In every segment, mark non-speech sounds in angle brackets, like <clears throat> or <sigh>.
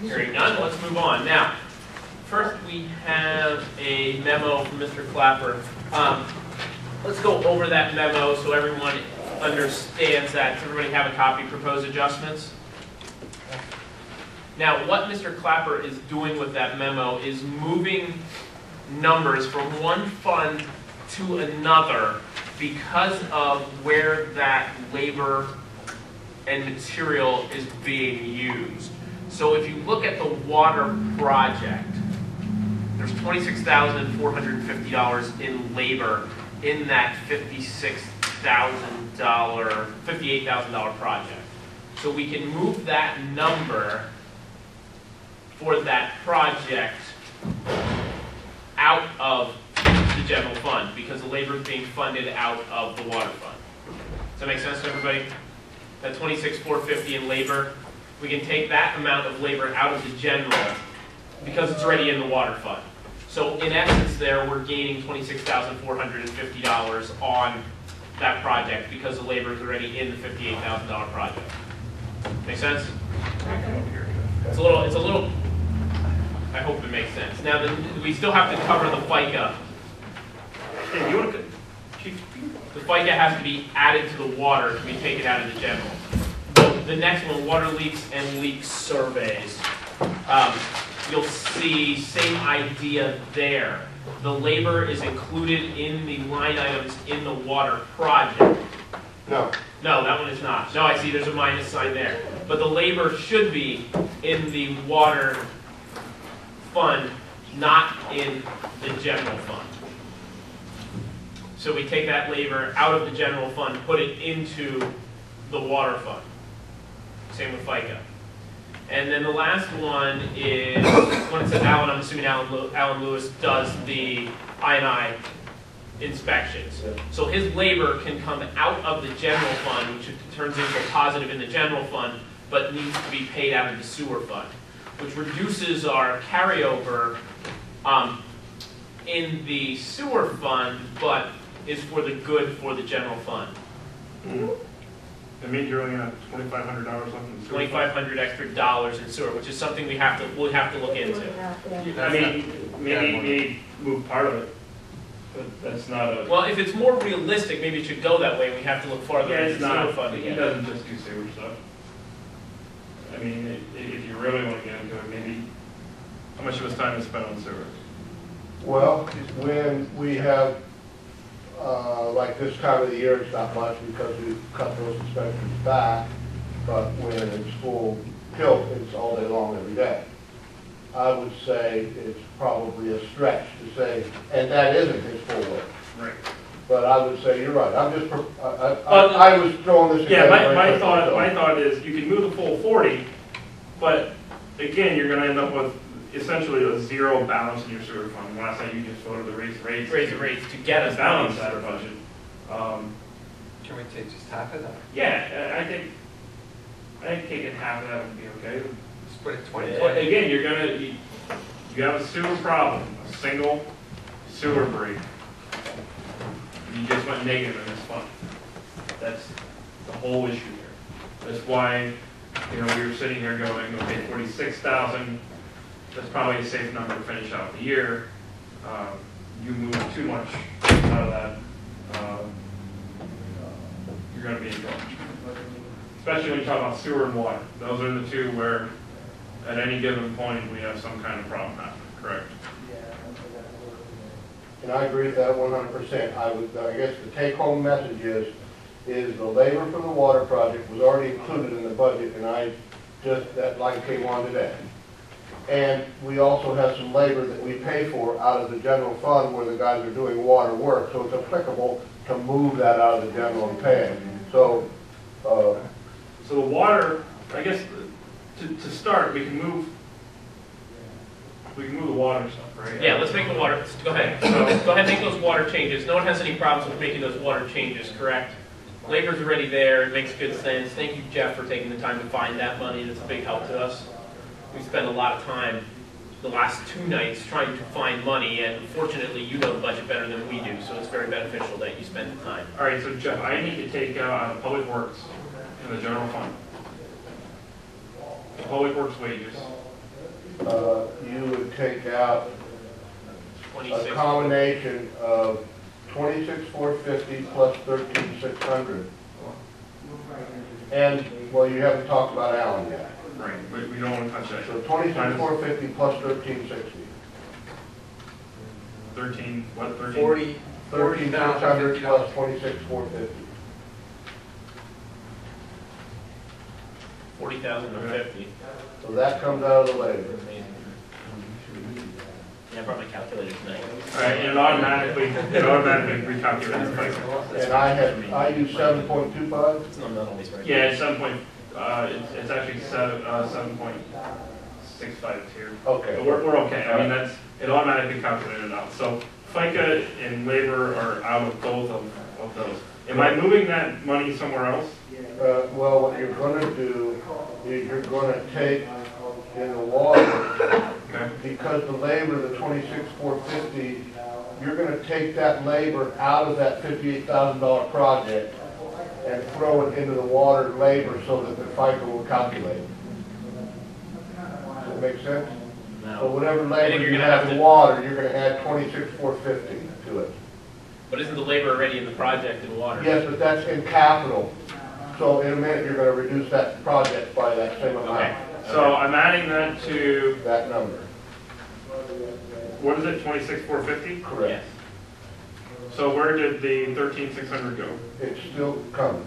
Hearing none, let's move on. Now, first we have a memo from Mr. Clapper. Um, Let's go over that memo so everyone understands that. Does everybody have a copy, proposed adjustments? Now, what Mr. Clapper is doing with that memo is moving numbers from one fund to another because of where that labor and material is being used. So if you look at the water project, there's twenty-six thousand four hundred and fifty dollars in labor in that fifty-six thousand dollar, fifty-eight thousand dollar project. So we can move that number for that project out of the general fund, because the labor is being funded out of the water fund. Does that make sense to everybody? That twenty-six four fifty in labor, we can take that amount of labor out of the general, because it's already in the water fund. So in essence there, we're gaining twenty-six thousand four hundred and fifty dollars on that project, because the labor is already in the fifty-eight thousand dollar project. Make sense? It's a little, it's a little, I hope it makes sense. Now, then, we still have to cover the FICA. Hey, you want to, The FICA has to be added to the water to be taken out of the general. The- next one, water leaks and leak surveys. Um, You'll see same idea there. The labor is included in the line items in the water project. No, No, that one is not. No, I see there's a minus sign there. But the labor should be in the water fund, not in the general fund. So we take that labor out of the general fund, put it into the water fund. Same with FICA. And then the last one is, when it says Alan, I'm assuming Alan Alan Lewis does the I and I inspections. So his labor can come out of the general fund, which turns into a positive in the general fund, but needs to be paid out of the sewer fund, which reduces our carryover um, in the sewer fund, but is for the good for the general fund. That means you're only at twenty-five hundred dollars left in the sewer. Twenty-five hundred extra dollars in sewer, which is something we have to, we'll have to look into. I mean, maybe, maybe move part of it, but that's not a, Well, if it's more realistic, maybe it should go that way, we have to look farther yeah, into it's the sewer not, fund he doesn't just do sewer stuff. I mean, i- if you really want to get into it, maybe, how much of his time is spent on sewer? well, when we have, uh, like this time of the year, it's not much because we cut those inspections back, but when it's full tilt, it's all day long every day. I would say it's probably a stretch to say, and that isn't his full work. Right. But I would say, you're right, I'm just, I, I- Uh, I I was throwing this Yeah, together. my, very my quickly, thought, so- my thought is, you can move the full forty, but again, you're gonna end up with essentially a zero balance in your sewer fund. When I say you just voted to raise rates. Raise the rates to get us Balance balance that budget. Um, Can we take just half of that? yeah, I I think, I think taking half of that would be okay. Just put it twenty But twenty. Again, you're gonna, you, you have a sewer problem, a single sewer break. You just went negative in this fund. That's the whole issue here. That's why, you know, we were sitting here going, okay, forty-six thousand, that's probably a safe number to finish out the year. Um, You move too much out of that, um, you're gonna be in trouble. Especially when you talk about sewer and water. Those are the two where, at any given point, we have some kind of problem happening, correct? Yeah. And I agree with that one hundred percent. I would, I guess the take-home message is, is the labor for the water project was already included in the budget, and I just, that line came on today. And we also have some labor that we pay for out of the general fund where the guys are doing water work, so it's applicable to move that out of the general and pay it. So, uh, So the water, I guess, to, to start, we can move, we can move the water stuff, right? Yeah, let's make the water, go ahead. So- Go ahead, make those water changes. No one has any problems with making those water changes, correct? Labor's already there, it makes good sense. Thank you, Jeff, for taking the time to find that money. That's a big help to us. We spent a lot of time the last two nights trying to find money, and fortunately, you know the budget better than we do, so it's very beneficial that you spend the time. All right, so Jeff, I need to take, uh, public works in the general fund. The Public works wages, uh, you would take out a combination of twenty-six four fifty plus thirteen six hundred. And, well, you haven't talked about Allen yet. Right, we, we don't wanna touch that. So twenty-six four fifty plus thirteen sixty. Thirteen, what, thirteen? Forty, forty Thirteen six thousand hundred fifty plus dollars. twenty-six four fifty. forty thousand and fifty. So that comes out of the labor. Yeah, I brought my calculator tonight. All right, and it automatically, it automatically recalculates And I had, I use seven point two five? It's not, not always right. Yeah, it's seven point, uh, it's, it's actually seven, uh, seven point six five two. But Okay. we're, we're okay, I mean, that's, it automatically calculated out. So FICA and labor are out of both of, of those. Am I moving that money somewhere else? Uh, well, what you're gonna do is you're gonna take in the water, Okay. because the labor, the twenty-six four fifty, you're gonna take that labor out of that fifty-eight thousand dollar project and throw it into the water labor so that the FICA will calculate. Does that make sense? So whatever labor you're you gonna have have in to- water, you're gonna add twenty-six four fifty to it. But isn't the labor already in the project in water? Yes, but that's in capital, so in a minute, you're gonna reduce that project by that same Okay. amount, So I'm adding that to, that number. what is it, twenty-six four fifty? Yes. Correct. So where did the thirteen six hundred go? It's still coming.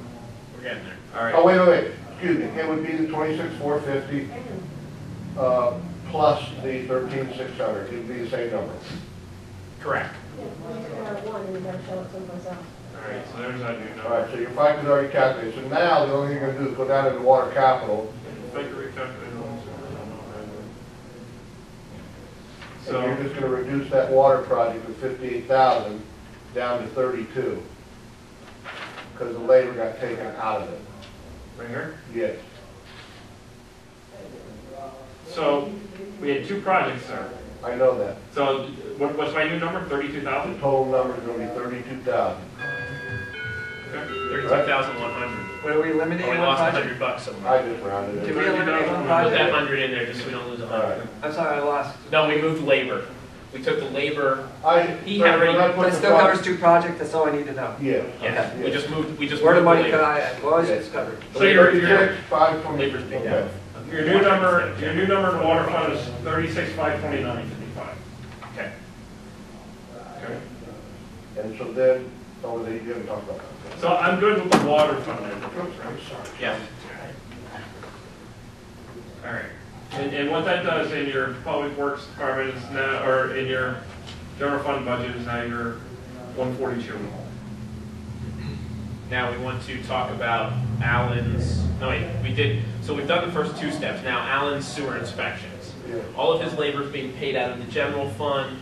We're getting there. All right. Oh, wait, wait, wait, excuse me, it would be the twenty-six, four fifty, uh, plus the thirteen, six hundred, it'd be the same number. Correct. Yeah, once you have one, and you gotta show it someplace else. All right, so there's that new All number. right, so your FICA's already calculated, so now the only thing you're gonna do is go down into water capital, FICA recalculated. and So, you're just gonna reduce that water project of fifty-eight thousand down to thirty-two. Because the labor got taken out of it, right here? yes. So, we had two projects there. I know that. So, what, what's my new number, thirty-two The total number is gonna be thirty-two thousand. Okay. Thirty-two thousand one hundred. What are we Oh, we one lost project? hundred bucks somewhere. I just rounded Did it. we eliminate one Put that project? hundred in there just so we don't lose a All right. hundred. I'm sorry, I lost. No, we moved labor. We took the labor, I, He but had already- when I put That the still covers project- two projects, that's all I need to know. Yeah. yeah, we just moved, we just Where the moved the money can labor. I, as long as it's covered. So your, your, Thirty-six, five twenty. Labor's paid Okay. out. your new number, your new number in water fund is thirty-six five twenty-nine fifty-five. Okay. Okay. And so then, oh, they, you haven't talked about that. So I'm good with the water fund then. Oops, I'm sorry. Yeah. All right. And, and what that does in your public works department is now, or in your general fund budget is now your one forty-two. Now we want to talk about Allen's, no wait, we did, so we've done the first two steps. Now Allen's sewer inspections. Yeah. All of his labor is being paid out of the general fund.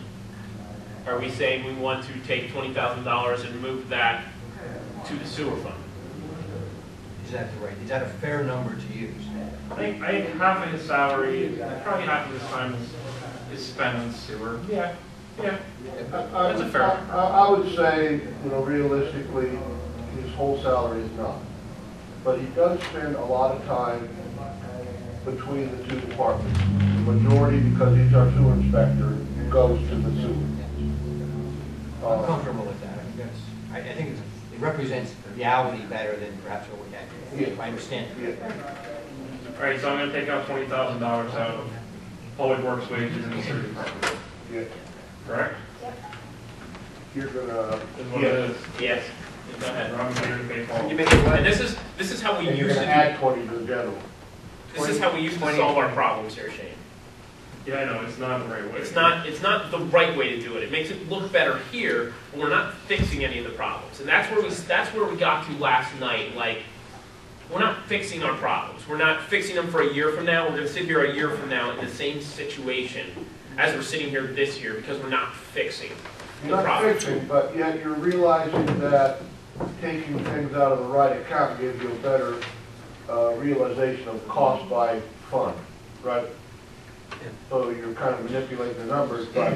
Are we saying we want to take twenty thousand dollars and move that to the sewer fund? Is that the right, is that a fair number to use? I think, I think half of his salary, probably half of his time is, is spent on sewer. Yeah, yeah. I- That's a fair- I, I would say, you know, realistically, his whole salary is not. But he does spend a lot of time between the two departments. The Majority, because he's our sewer inspector, goes to the sewer. I'm Uh, comfortable with that, I think that's, I, I think it's- it represents reality better than perhaps what we had. Yeah. I understand. yeah. All right, so I'm gonna take out twenty thousand dollars out of public works wages in the sewer department, Yeah, correct? you're gonna, Is what it is. Yes. Go ahead. I'm here to pay for you make it And what? this is, this is how we and you're used gonna to do, add twenty to the general. this is how we used to 20, solve our problems here, Shane. Yeah, I know, it's not the right way. It's not, it's not the right way to do it. It makes it look better here, but we're not fixing any of the problems. And that's where we, that's where we got to last night, like, we're not fixing our problems. We're not fixing them for a year from now. We're gonna sit here a year from now in the same situation as we're sitting here this year because we're not fixing the You're not problem. fixing, but yet you're realizing that taking things out of the right account gives you a better uh, realization of cost by fund, right? So you're kind of manipulating the numbers, but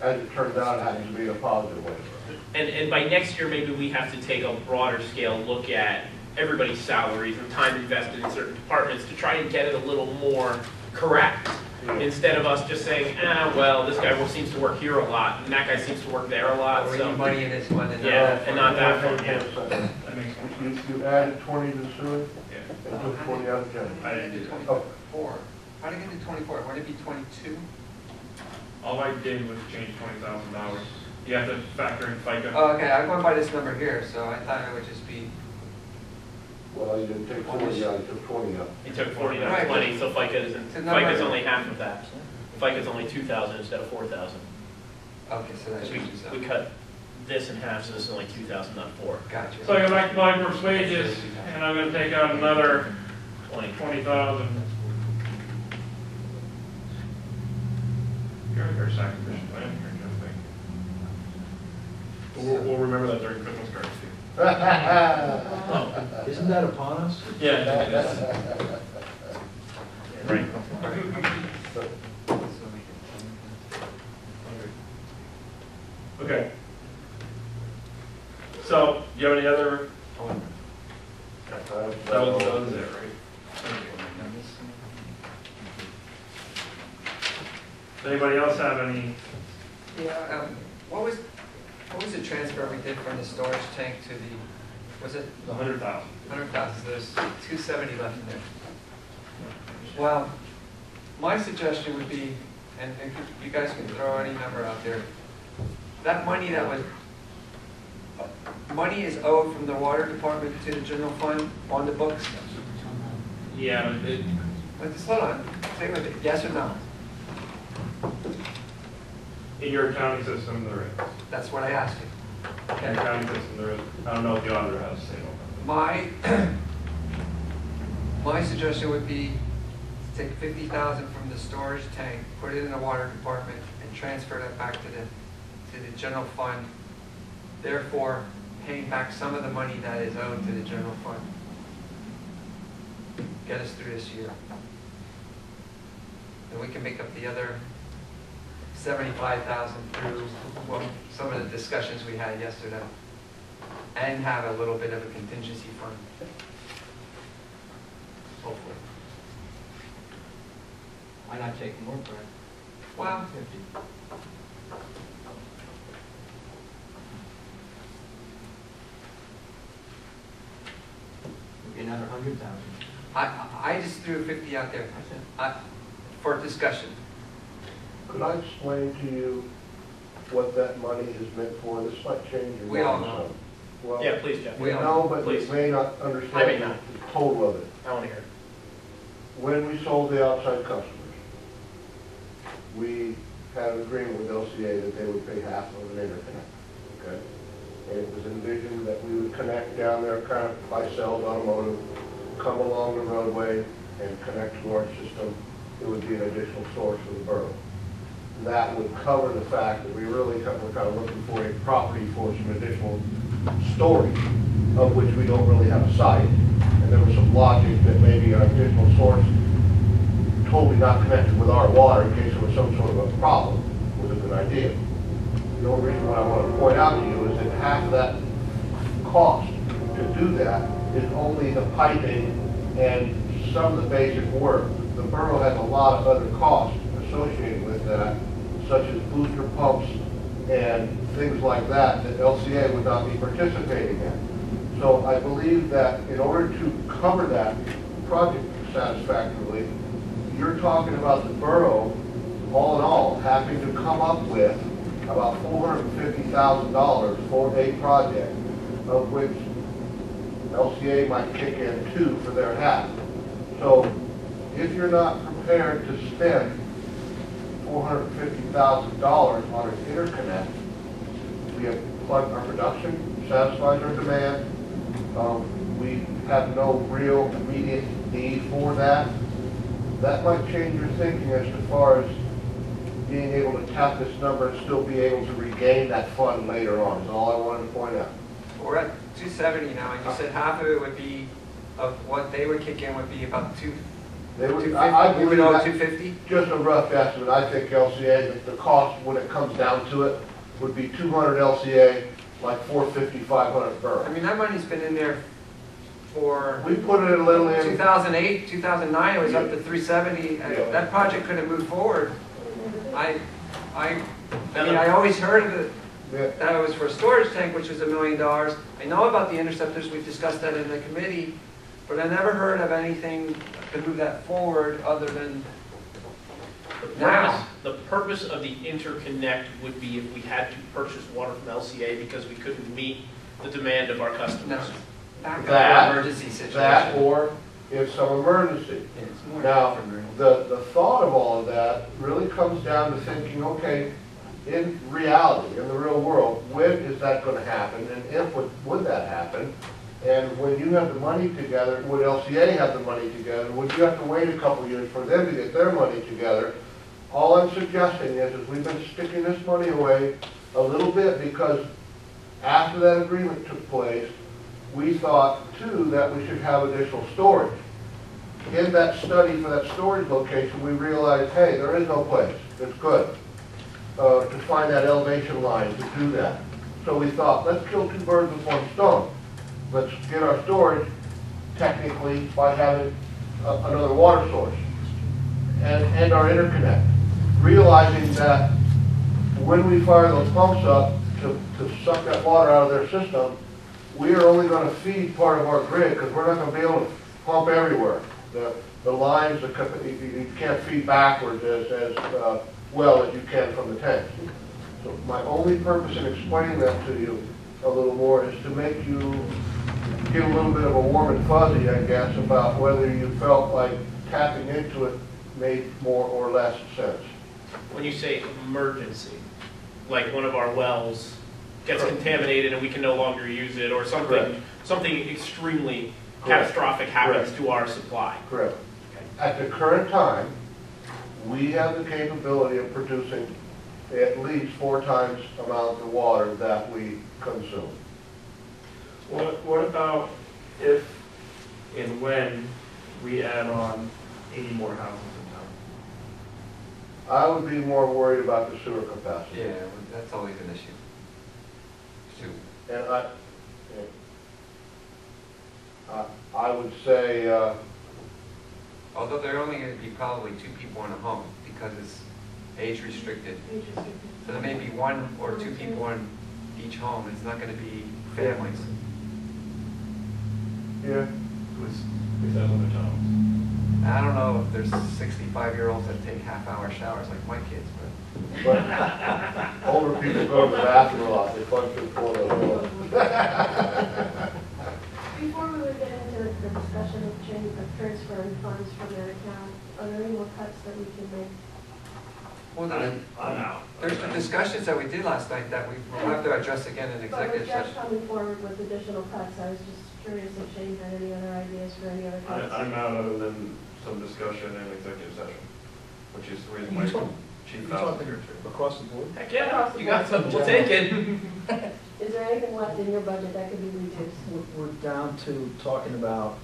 as it turns out, it happens to be a positive way. And, and by next year, maybe we have to take a broader scale look at everybody's salaries and time invested in certain departments to try and get it a little more correct. Instead of us just saying, ah, well, this guy seems to work here a lot, and that guy seems to work there a lot, We so. need money in this one and. Yeah, and not that one, yeah. That makes sense. You, you added twenty to the sewer Yeah. and took twenty out of general. I didn't do that. Twenty-four. How did it get to twenty-four? Wouldn't it be twenty-two? All I did was change twenty thousand dollars. You have to factor in FICA. Oh, okay, I'm going by this number here, so I thought it would just be, Well, you didn't take forty out, you took twenty out. He took forty, not Right, twenty, so FICA isn't, It's a number. FICA's only half of that. FICA's only two thousand instead of four thousand. okay, so that We, should be we cut this in half, so this is only two thousand, not four. Gotcha. So I go back to Public Works wages, and I'm gonna take out another Twenty. twenty thousand. You're your sacrificial lamb here, Jeff, thank you. We'll, we'll remember that during Christmas cards too. Right. <laughs> Isn't that upon us? Yeah. Right. So we can- Okay. So, do you have any other, that was, that was it, right? Does anybody else have any, Yeah, um, what was, what was the transfer we did from the storage tank to the, was it the hundred thousand? hundred thousand, there's two seventy left in there. Well, my suggestion would be, and, and you guys can throw any number out there, that money that was, money is owed from the water department to the general fund on the books. Yeah, but it, hold on, say with it, yes or no? In your accounting system, there is. That's what I asked you. In your accounting system, there is. I don't know if the auditor has say no. My, <clears throat> my suggestion would be to take fifty thousand from the storage tank, put it in the water department, and transfer that back to the, to the general fund. Therefore, paying back some of the money that is owed to the general fund. Get us through this year. And we can make up the other seventy-five thousand through, well, some of the discussions we had yesterday and have a little bit of a contingency fund. Hopefully. Why not take more, Brad? Well, Fifty. Maybe another hundred thousand. I, I I just threw fifty out there, uh, for discussion. Could I explain to you what that money is meant for? This might change your mind. We all know. some. Well, Yeah, please, Jeff. We you all know, but you Please. may not I may understand not. the total of it. I want to hear. When we sold the outside customers, we had an agreement with LCA that they would pay half of an interconnect, okay? And it was envisioned that we would connect down there kind of by Cells Automotive, come along the roadway and connect to our system. It would be an additional source for the borough. That would cover the fact that we really kind of- were kind of looking for a property for some additional storage, of which we don't really have a site. And there was some logic that maybe an additional source totally not connected with our water in case there was some sort of a problem was a good idea. The only reason why I want to point out to you is that half of that cost to do that is only the piping and some of the basic work. The borough has a lot of other costs associated with that, such as booster pumps and things like that, that LCA would not be participating in. So I believe that in order to cover that project satisfactorily, you're talking about the borough, all in all, having to come up with about four hundred and fifty thousand dollars for a project, of which LCA might kick in two for their half. So if you're not prepared to spend four hundred and fifty thousand dollars on an interconnect, we have plugged our production, satisfies our demand, um, we have no real immediate need for that. That might change your thinking as to far as being able to tap this number and still be able to regain that fund later on, is all I wanted to point out. We're at two seventy now, and you said half of it would be, of what they would kick in would be about two, They would, fifty, I, I we would believe owe that, two fifty? just a rough estimate, I think LCA, the- the cost, when it comes down to it, would be two hundred LCA, like four fifty, five hundred I borough. mean, that money's been in there for We put it a little in, 2008, 2009, it was up to 370. Yeah. That project could have moved forward. I, I, I mean, I always heard of it, yeah, that it was for a storage tank, which was a million dollars. I know about the interceptors, we've discussed that in the committee, but I never heard of anything to move that forward other than, The Now. purpose, the purpose of the interconnect would be if we had to purchase water from LCA because we couldn't meet the demand of our no, customers. backup That- emergency that situation. or if some emergency. Yeah, it's more Now, the, the thought of all of that really comes down to thinking, okay, in reality, in the real world, when is that gonna happen, and if would, would that happen? And when you have the money together, would LCA have the money together, would you have to wait a couple years for them to get their money together? All I'm suggesting is, is we've been sticking this money away a little bit, because after that agreement took place, we thought too that we should have additional storage in that study for that storage location, we realized, hey, there is no place, it's good, uh, to find that elevation line to do that. So we thought, let's kill two birds with one stone. Let's get our storage technically by having a- another water source and, and our interconnect. Realizing that when we fire those pumps up to, to suck that water out of their system, we are only gonna feed part of our grid, because we're not gonna be able to pump everywhere. The, the lines, the, you can't feed backwards as, as, uh, well as you can from the tanks. So my only purpose in explaining that to you a little more is to make you get a little bit of a warm and fuzzy, I guess, about whether you felt like tapping into it made more or less sense. When you say emergency, like one of our wells gets Correct. contaminated and we can no longer use it, or Correct. something, something extremely Correct. catastrophic happens to our supply. Correct. At the current time, we have the capability of producing at least four times amount of water that we consume. What, what about if and when we add on eighty more houses in town? I would be more worried about the sewer capacity. Yeah, that's always an issue. Shoot. And I, I, I would say, uh, Although there are only going to be probably two people in a home because it's age restricted. So there may be one or two people in each home. It's not going to be families. Yeah, Who's, who's that other towns? I don't know if there's 65-year-olds that take half-hour showers like my kids, but but older people go to the bathroom a lot, they punch their toilet a. Before we would get into the discussion of change, of transferring funds from that account, are there any more cuts that we can make? well, there's, I'm out. there's the discussions that we did last night that we will have to address again in But executive with Jeff session. coming forward with additional cuts, I was just curious if Shane had any other ideas for any other I, I'm out other than some discussion in executive session, which is the reason why You talk- Chief You Fowler talking here across the board? Heck yeah, you got something, we'll take it. <laughs> Is there anything left in your budget that could be reduced? We're- We're down to talking about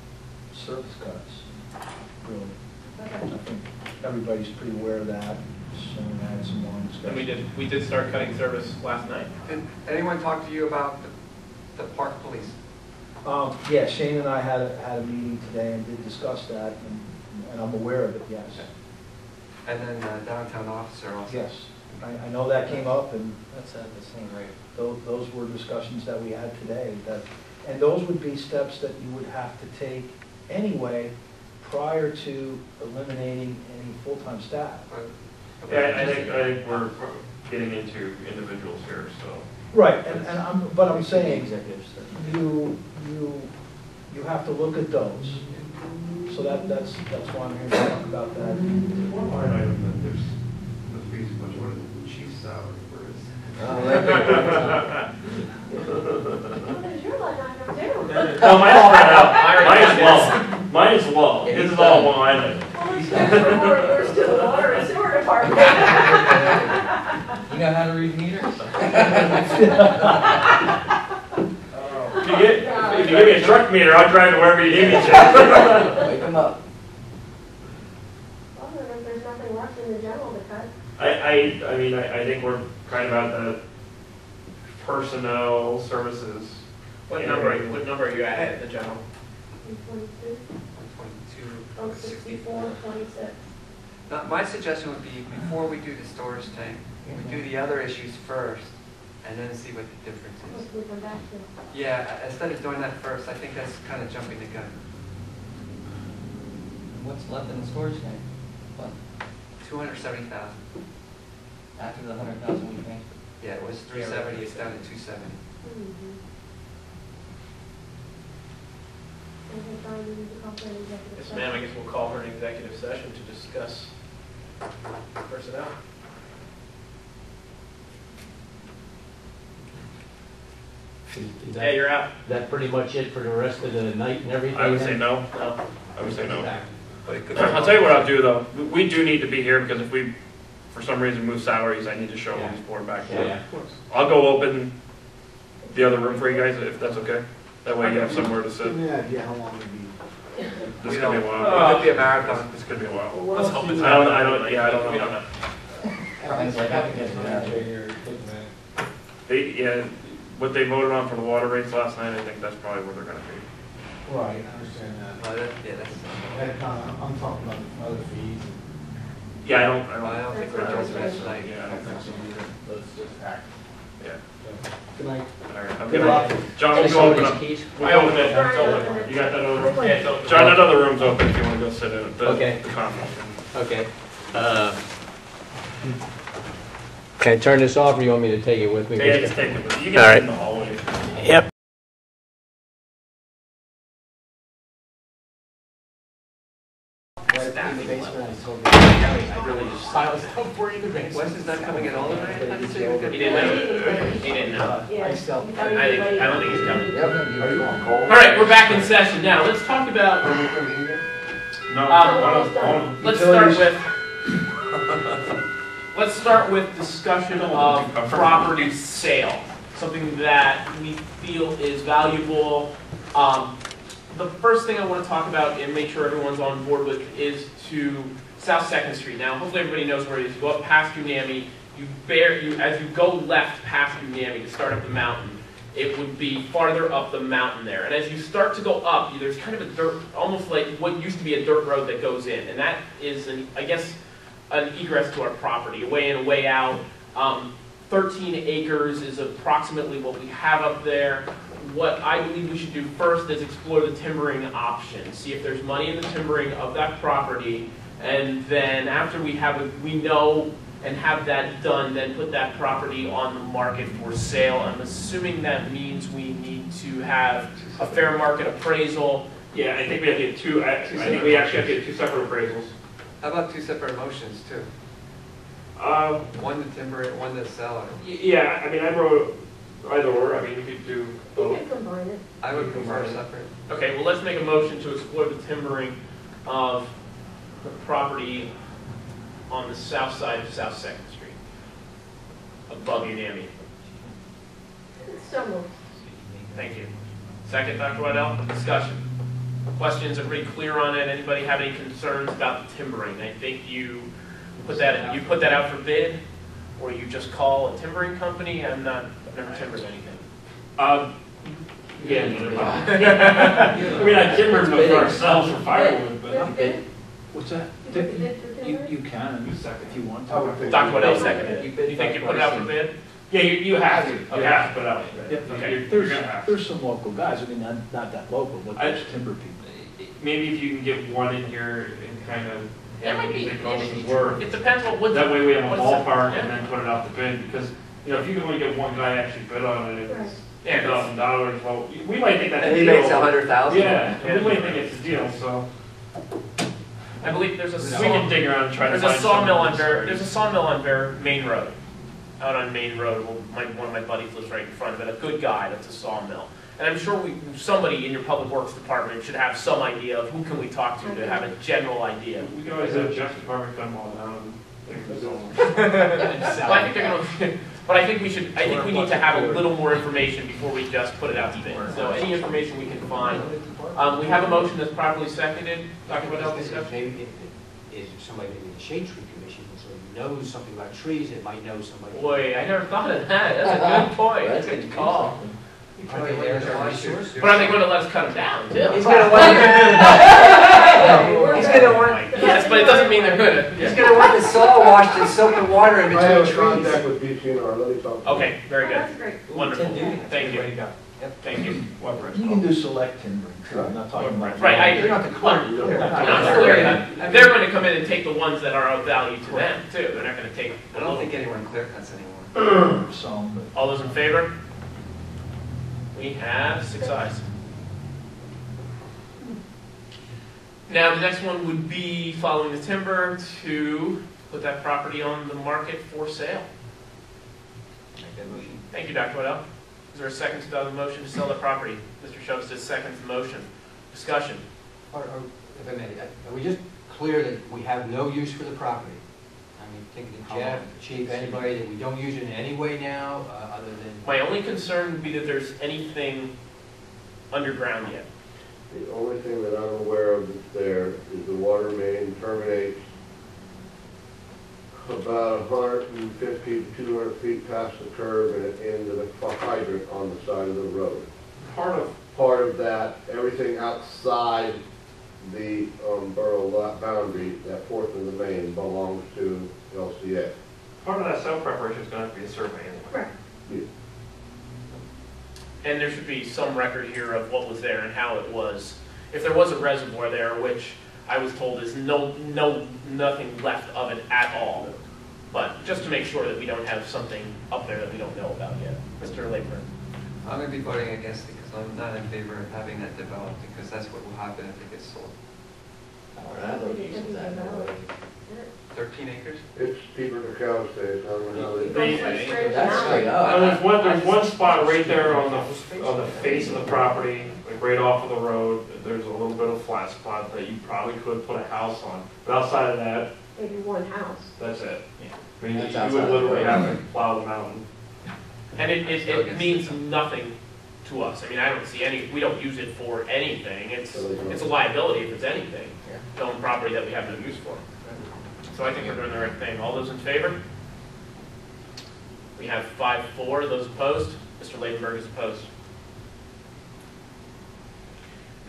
service cuts, really. Okay. I think everybody's pretty aware of that, so we had some long discussion. And we did, we did start cutting service last night. Did anyone talk to you about the, the park police? Um, yeah, Shane and I had a, had a meeting today and did discuss that, and, and I'm aware of it, yes. And then uh, downtown officer also? Yes, I, I know that came up, and That's at the same rate. those, those were discussions that we had today, that, and those would be steps that you would have to take anyway, prior to eliminating any full-time staff. But- Yeah, I think, I think we're getting into individuals here, so. Right, and, and I'm, but I'm saying, Executive session. you, you, you have to look at those. So that, that's, that's why I'm here to talk about that. One line item that there's, the fees much more than the chief's salary, where is? What is your line item too? No, mine's spread out, Mine mine's <laughs> low, mine is low, this is all one line item. Well, let's transfer more yours to the water and sewer department. You know how to read meters? <laughs> If you get, if you give me a truck meter, I'll drive to wherever you need me to. <laughs> Wake them up. Well, then if there's nothing left in the general to cut, I, I, I mean, I, I think we're kind of at the personnel services. What number, are you- what number are you at in the general? One twenty-two, one twenty-two, oh, sixty-four, twenty-six. Now, my suggestion would be, before we do the storage tank, we do the other issues first, and then see what the difference is. Let's move back to. Yeah, instead of doing that first, I think that's kind of jumping the gun. What's left in the storage tank? What, Two hundred seventy thousand. after the hundred thousand we paid? Yeah, it was three seventy, it's down to two seventy. Mhm. And then finally, the company executive. Yes, ma'am, I guess we'll call for an executive session to discuss personnel. Is Yeah, you're out. that pretty much it for the rest of the night and everything? I would say then? no. No. I would say no. <clears throat> I'll tell you what I'll do though, We- we do need to be here because if we, for some reason, move salaries, I need to show Yeah. these board back Yeah, here. yeah. I'll go open the other room for you guys, if that's okay. That way you have somewhere to sit. me an idea how long it'd be. This could be a don't- while. It could be a marathon. This could be a while. Oh, Let's hope it's I don't- I don't- yeah, I don't know. We don't know. Things like that, because, They, yeah, what they voted on for the water rates last night, I think that's probably where they're gonna be. Right, I understand that. Well, that, yeah, that's, That, uh, I'm talking about other fees. Yeah, I don't, I I don't, don't think we're addressing that tonight. yeah, I don't think so either. Let's just act. Yeah. Good night. All right, I'm Good gonna. John, we'll Just go hold open up. keys. We'll open it, it's open. You got that other room? Yeah, it's open. John, that other room's open if you wanna go sit in it, the, Okay. the conference room. Okay. Uh, Can I turn this off or you want me to take it with me? Yeah, just take it, with you. you All can right. sit in the hallway. Yep. Wes is not coming in all the night? How did you say you were gonna- He didn't know. He didn't know. Yeah. I think, I don't think he's coming. Are you on call? All right, we're back in session now. Let's talk about, No, Um, hold on, hold on. let's start with, let's start with discussion of property sale. Something that we feel is valuable. Um, the first thing I want to talk about and make sure everyone's on board with is to South Second Street. Now, hopefully everybody knows where it is. You go up past Unami, you bear, you, as you go left past Unami to start up the mountain, it would be farther up the mountain there. And as you start to go up, there's kind of a dirt, almost like what used to be a dirt road that goes in. And that is, an, I guess, an egress to our property, a way in, a way out. Um, 13 acres is approximately what we have up there. What I believe we should do first is explore the timbering option, see if there's money in the timbering of that property. And then after we have, it, we know and have that done, then put that property on the market for sale. I'm assuming that means we need to have a fair market appraisal. Yeah, I think we have to get two, I, I think we actually have to get two separate appraisals. How about two separate motions too? Um, One to timber it, one to sell it. yeah, I mean, I wrote either or, I mean, you could do You both. can combine it. I would prefer separate. Okay, well, let's make a motion to explore the timbering of the property on the south side of South Second Street, above Unami. So moved. Thank you. Second, Dr. Waddell, discussion. Questions, are pretty clear on it? Anybody have any concerns about the timbering? I think you put that, you put that out for bid, or you just call a timbering company? I'm not, I've never timbered anything. Um, yeah, I. <laughs> I mean, I timbered them for ourselves for firewood, but. Let's. What's that? You put the bid for You, timber? you can, if you want to. think- Dr. Waddell seconded You it. bid You think you put it out for bid? Yeah, you, you have to, you have to put it out. Yeah, Okay, you're, you're There's, gonna have to. there's some local guys, I mean, not, not that local, but I- timber people. Maybe if you can get one in here and kind of, It might be, you think all this is worth. it depends what, what. That way we have a what is ballpark and then put it out to bid, because, you know, if you can only get one guy actually bid on it, Right. it's Yeah, thousand dollars, well, we might think that's a And deal. he makes a hundred thousand? Yeah, we might think it's a deal, so I believe there's a we saw, can dig around and try to there's a sawmill someone on that's- Bear, there's a sawmill on Bear, Main Road. Out on Main Road, well, my, one of my buddies lives right in front of it, a good guy, that's a sawmill. And I'm sure we, somebody in your public works department should have some idea of who can we talk to to have a general idea. We can always have Jeff's department come all down and things are going. Well, I think they're gonna, but I think we should, I think we need to have a little more information before we just put it out to bid. So any information we can find. Um, we have a motion that's properly seconded. Dr. Waddell, discussion? Maybe it is somebody maybe the Shade Tree Commission, so he knows something about trees, it might know somebody. Boy, I never thought of that. That's a good <laughs> point. That's a good call. You Are they probably there want as a to resource? But are they gonna let us cut them down too? He's gonna want, he's gonna want, Yes, but it doesn't mean they're gonna. he's gonna want the soil washed and soak the water in I have between trees. contact with DCNR, let me talk. to them. Okay, very Oh, good. That's great. Wonderful. Thank you. go. Thank you. You can do select timbering, too, I'm not talking about. Right, I- You're not the clear. clear cut. No, it's clear. They're gonna come in and take the ones that are of value to them too. They're not gonna take. I don't think anyone clear cuts anymore. Some, but. All those in favor? We have six ayes. Now, the next one would be following the timber to put that property on the market for sale. Make that motion. Thank you, Dr. Waddell. Is there a second to the motion to sell the property? Mr. Shoves seconds the motion. Discussion. Are, are, if I may, uh, are we just clear that we have no use for the property? I mean, thinking Jeff, Chief, anybody, that we don't use it in any way now, uh, other than, My only concern would be that there's anything underground yet. The only thing that I'm aware of that's there is the water main terminates about hundred and fifty to two hundred feet past the curb and it ends in a hydrant on the side of the road. Part of, Part of that, everything outside the um, borough lot boundary, that fourth of the main belongs to LCA. part of that soil preparation is gonna have to be a survey anyway. Correct. And there should be some record here of what was there and how it was. If there was a reservoir there, which I was told is no, no, nothing left of it at all. But just to make sure that we don't have something up there that we don't know about yet. Mr. Lakeman. I'm gonna be voting against it because I'm not in favor of having that developed because that's what will happen if it gets sold. That location's Thirteen acres? It's deeper to cow stays, I don't know how they. They- That's straight up. There's one, there's one spot right there on the, on the face of the property, like right off of the road, there's a little bit of flat spot that you probably could put a house on. But outside of that, Maybe one house. that's it. I mean, That's you outside would of the literally road. have to plow the mountain. And it, it, it means nothing to us. I mean, I don't see any, we don't use it for anything. It's, it's a liability if it's anything. Yeah. To own property that we have no use for. So I think we're doing the right thing. All those in favor? We have five, four. Those opposed? Mr. Labenberg is opposed.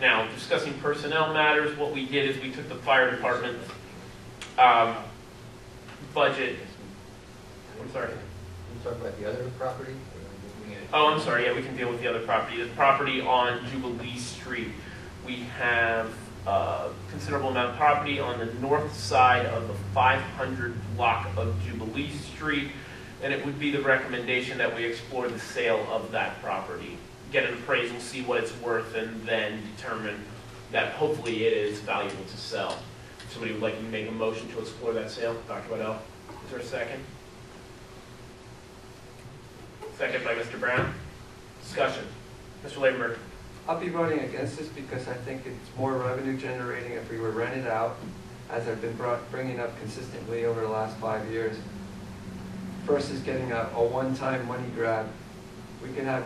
Now, discussing personnel matters, what we did is we took the fire department, um, budget. I'm sorry. can you talk about the other property? Or are we moving it? Oh, I'm sorry, yeah, we can deal with the other property. The property on Jubilee Street. We have a considerable amount of property on the north side of the 500 block of Jubilee Street. And it would be the recommendation that we explore the sale of that property. Get an appraisal, see what it's worth, and then determine that hopefully it is valuable to sell. If Somebody would like to make a motion to explore that sale? Dr. Waddell, is there a second? Second by Mr. Brown. Discussion. Mr. Labenberg. I'll be voting against this because I think it's more revenue generating if we were rented out, as I've been brought, bringing up consistently over the last five years, versus getting a, a one-time money grab. We can have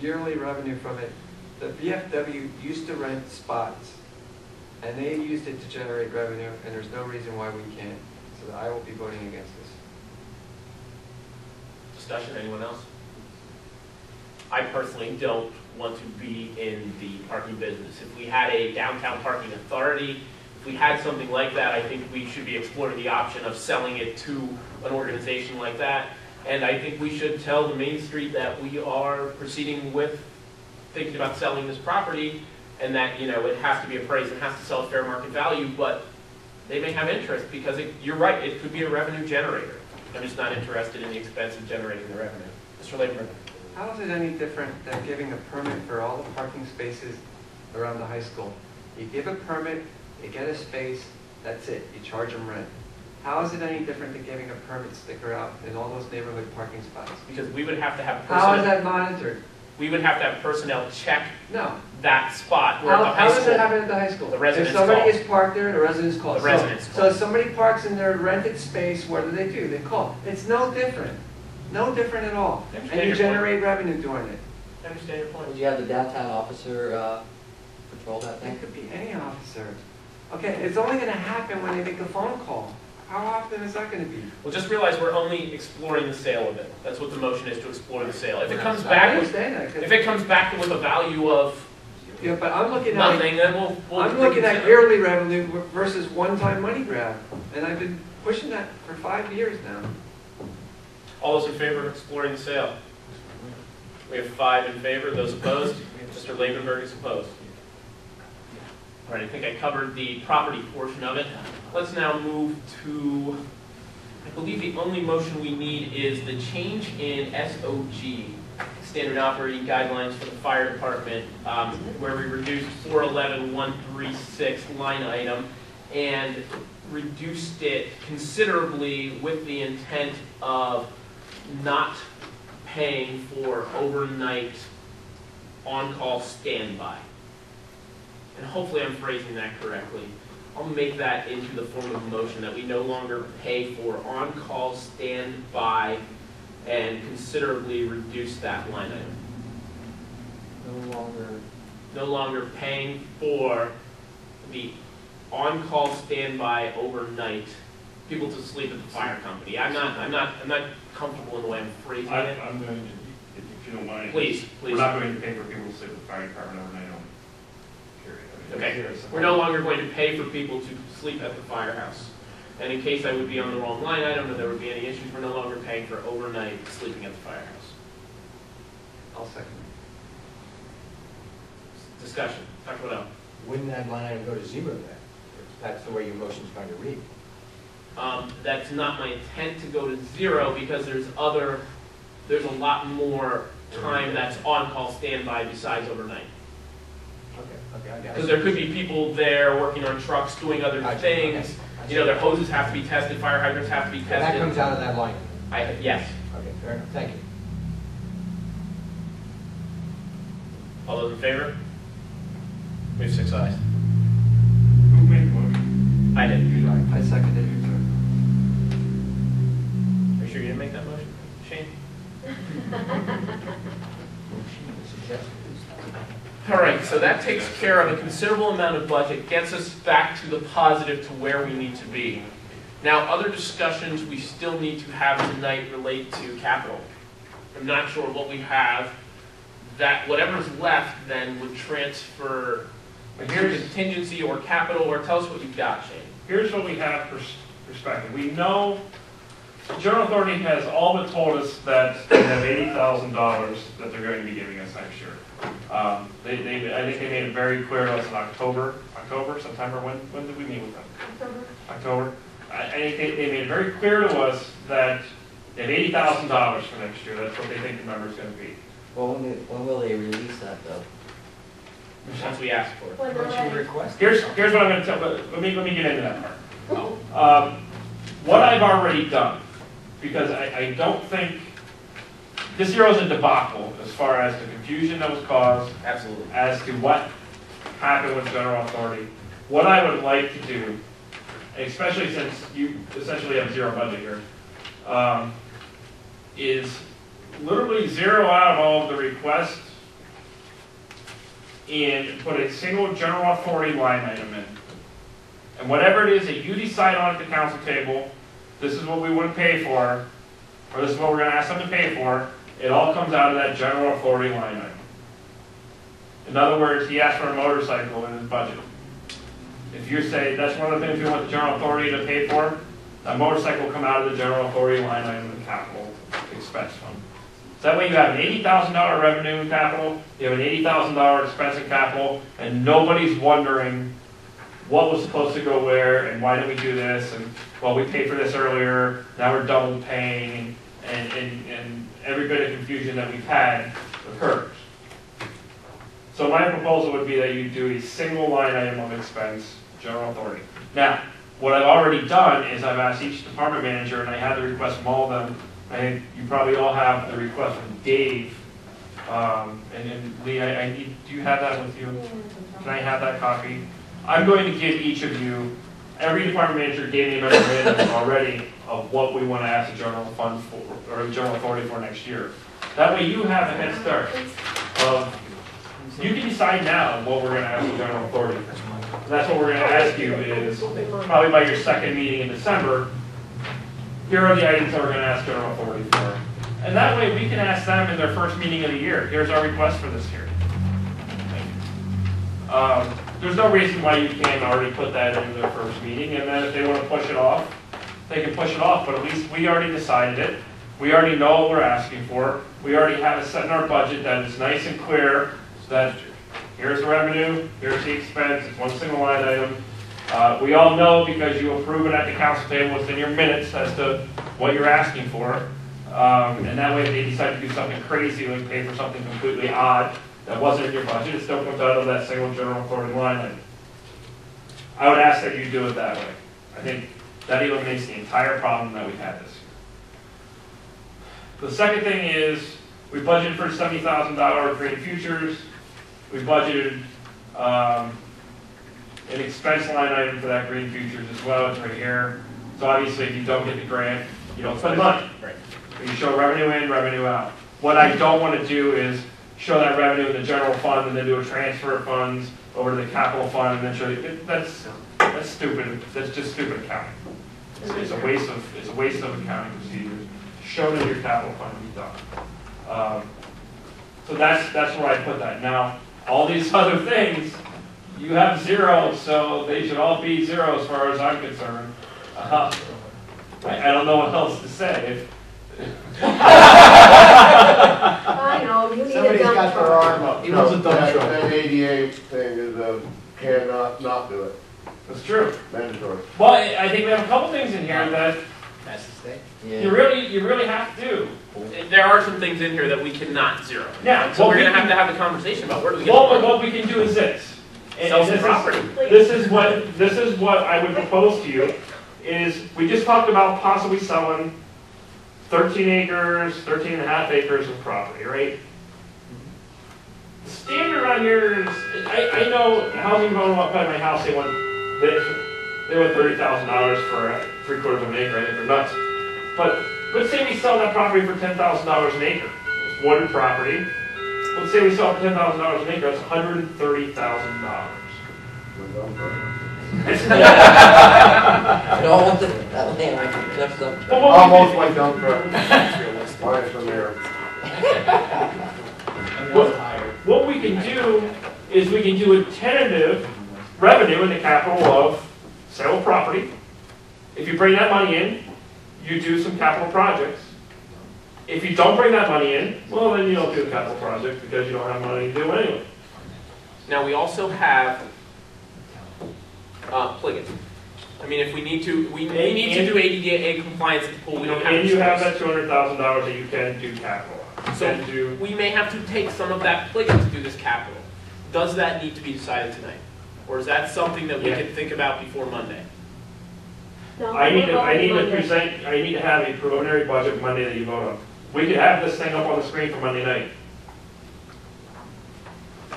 yearly revenue from it. The VFW used to rent spots, and they used it to generate revenue, and there's no reason why we can't. So I will be voting against this. Discussion, anyone else? I personally don't want to be in the parking business. If we had a downtown parking authority, if we had something like that, I think we should be exploring the option of selling it to an organization like that. And I think we should tell the Main Street that we are proceeding with thinking about selling this property and that, you know, it has to be appraised, it has to sell fair market value, but they may have interest because it, you're right, it could be a revenue generator. I'm just not interested in the expense of generating the revenue. Mr. Labenberg. How is it any different than giving a permit for all the parking spaces around the high school? You give a permit, they get a space, that's it, you charge them rent. How is it any different than giving a permit sticker out in all those neighborhood parking spots? Because we would have to have How is that monitored? We would have to have personnel check No. that spot where How, the how high does it school. happen at the high school? The residents If somebody call. is parked there, the residents call. The So- residents So call. if somebody parks in their rented space, what do they do? They call. It's no different. No different at all. I understand And you your point. generate revenue doing it. I understand your point. Would you have the downtown officer, uh, patrol that It could be any officer. Okay, it's only gonna happen when they make a phone call. How often is that gonna be? Well, just realize we're only exploring the sale of it. That's what the motion is, to explore the sale. If it comes I back with, that, if it comes back with a value of yeah, but I'm looking at, nothing, then we'll, we'll. I'm looking at yearly revenue versus one-time money grab. And I've been pushing that for five years now. All those in favor of exploring the sale? We have five in favor, those opposed? Mr. Labenberg is opposed. All right, I think I covered the property portion of it. Let's now move to, I believe the only motion we need is the change in SOG, Standard Operating Guidelines for the Fire Department, um, where we reduced 411136 line item and reduced it considerably with the intent of not paying for overnight on-call standby. And hopefully I'm phrasing that correctly. I'll make that into the form of a motion that we no longer pay for on-call standby and considerably reduce that line item. No longer, No longer paying for the on-call standby overnight, people to sleep at the fire company. I'm not, I'm not, I'm not comfortable in the way I'm phrasing I, it. I'm going to, if if you don't mind. Please, please. We're not going to pay for people to sleep at the fire department overnight only. Period. I mean, Okay. We're no longer going to pay for people to sleep at the firehouse. And in case I would be on the wrong line item or there would be any issues, we're no longer paying for overnight sleeping at the firehouse. I'll second Discussion, Dr. Waddell. Wouldn't that line item go to zero then? If That's the way your motion's going to read. Um, that's not my intent to go to zero because there's other, there's a lot more time that's on-call standby besides overnight. Okay, okay, I got. Because there could be people there working on trucks, doing other Gotcha, things. okay. I You know, see. their hoses have to be tested, fire hydrants have to be tested. That comes tested. out of that line. I, yes. Okay, fair enough, thank you. All those in favor? We have six ayes. Who made the motion? I did. I seconded it, sir. Are you sure you didn't make that motion, Shane? <laughs> All right, so that takes care of a considerable amount of budget, gets us back to the positive to where we need to be. Now, other discussions we still need to have tonight relate to capital. I'm not sure what we have, that whatever's left then would transfer But to here's, contingency or capital, or tell us what you've got, Shane. here's what we have pers- perspective. We know, the General Authority has all but told us that they have eighty thousand dollars that they're going to be giving us next year. Um, They, they, I think they made it very clear to us in October, October, September, when, when did we meet with them? October. October. I, I think they, they made it very clear to us that they have eighty thousand dollars for next year. That's what they think the number's gonna be. well, when, they- when will they release that though? Once we ask for it. When they're you ready. request? Here's, here's what I'm gonna tell, but let me, let me get into that part. Um, What I've already done, because I, I don't think, this year was a debacle as far as the confusion that was caused, Absolutely. as to what happened with general authority. What I would like to do, especially since you essentially have zero budget here, um, is literally zero out all of the requests and put a single general authority line item in. And whatever it is that you decide on at the council table, this is what we want to pay for, or this is what we're gonna ask them to pay for, it all comes out of that general authority line item. In other words, he asked for a motorcycle in his budget. If you say, that's one of the things we want the general authority to pay for, that motorcycle will come out of the general authority line item in the capital expense fund. So that way you have an eighty thousand dollar revenue in capital, you have an eighty thousand dollar expense in capital, and nobody's wondering what was supposed to go where, and why did we do this, and, well, we paid for this earlier, now we're double paying, and, and, and every bit of confusion that we've had occurs. So my proposal would be that you do a single line item of expense, general authority. Now, what I've already done is I've asked each department manager, and I had the request from all of them, I think you probably all have the request from Dave, um, and, Lee, I, I need, do you have that with you? Can I have that copy? I'm going to give each of you, every department manager gave me a memorandum already of what we want to ask the general fund for, or general authority for next year. That way you have a head start you can decide now what we're gonna ask the general authority. That's what we're gonna ask you is, probably by your second meeting in December, here are the items that we're gonna ask general authority for. And that way, we can ask them in their first meeting of the year, here's our request for this year. Um, there's no reason why you can't already put that in their first meeting, and then if they wanna push it off, they can push it off, but at least we already decided it. We already know what we're asking for. We already have it set in our budget that is nice and clear, that here's the revenue, here's the expense, it's one single line item. Uh, we all know because you approve it at the council table, it's in your minutes as to what you're asking for. Um, and that way, if they decide to do something crazy, like pay for something completely odd that wasn't in your budget, it still comes out of that single general authority line item. I would ask that you do it that way. I think that eliminates the entire problem that we've had this year. The second thing is, we budgeted for seventy thousand dollar green futures. We budgeted, um, an expense line item for that green futures as well, it's right here. So obviously, if you don't get the grant, you don't spend money. Right. You show revenue in, revenue out. What I don't wanna do is show that revenue in the general fund and then do a transfer of funds over to the capital fund and then show you, that's, that's stupid, that's just stupid accounting. It's- It's a waste of, it's a waste of accounting procedures. Show that your capital fund and be done. Um, So that's, that's where I put that. Now, all these <laughs> other things, you have zero, so they should all be zero as far as I'm concerned. Uh, I, I don't know what else to say. I know, you need a Somebody's dump got their truck. arm up, he wants a No, dump that- truck. That ADA thing is, uh, cannot not do it, That's true. mandatory. Well, I I think we have a couple things in here that That's the state. you really, you really have to do. There are some things in here that we cannot zero. Yeah, So what we're we gonna have to have the conversation about where do we get What, the we- what we can do is this. And Sell this some is- property. This is what, this is what I would propose to you, is, we just talked about possibly selling thirteen acres, 13 and a half acres of property, right? The Standard on here is, I, I know housing going up by my house, they want, they, they want thirty thousand dollars for a three quarters of an acre, I think they're nuts. But, let's say we sell that property for ten thousand dollars an acre, it's wooded property, let's say we sell it for ten thousand dollars an acre, that's hundred and thirty thousand dollars. I don't want the, that thing, I can lift them. But what we Almost can- my dump truck, minus the mirror. What, what we can do is we can do a tentative revenue in the capital of sale of property. If you bring that money in, you do some capital projects. If you don't bring that money in, well, then you don't do the capital project because you don't have money to do it anyway. Now, we also have, uh, plugins. I mean, if we need to, we, we need to do ADA compliance at the pool, we don't have. And you have that two hundred thousand dollars that you can do capital. So- do, We may have to take some of that plugin to do this capital. Does that need to be decided tonight? Or is that something that we Yeah. can think about before Monday? No, I need to, I need to present, I need to have a preliminary budget Monday that you vote on. We could have this thing up on the screen for Monday night.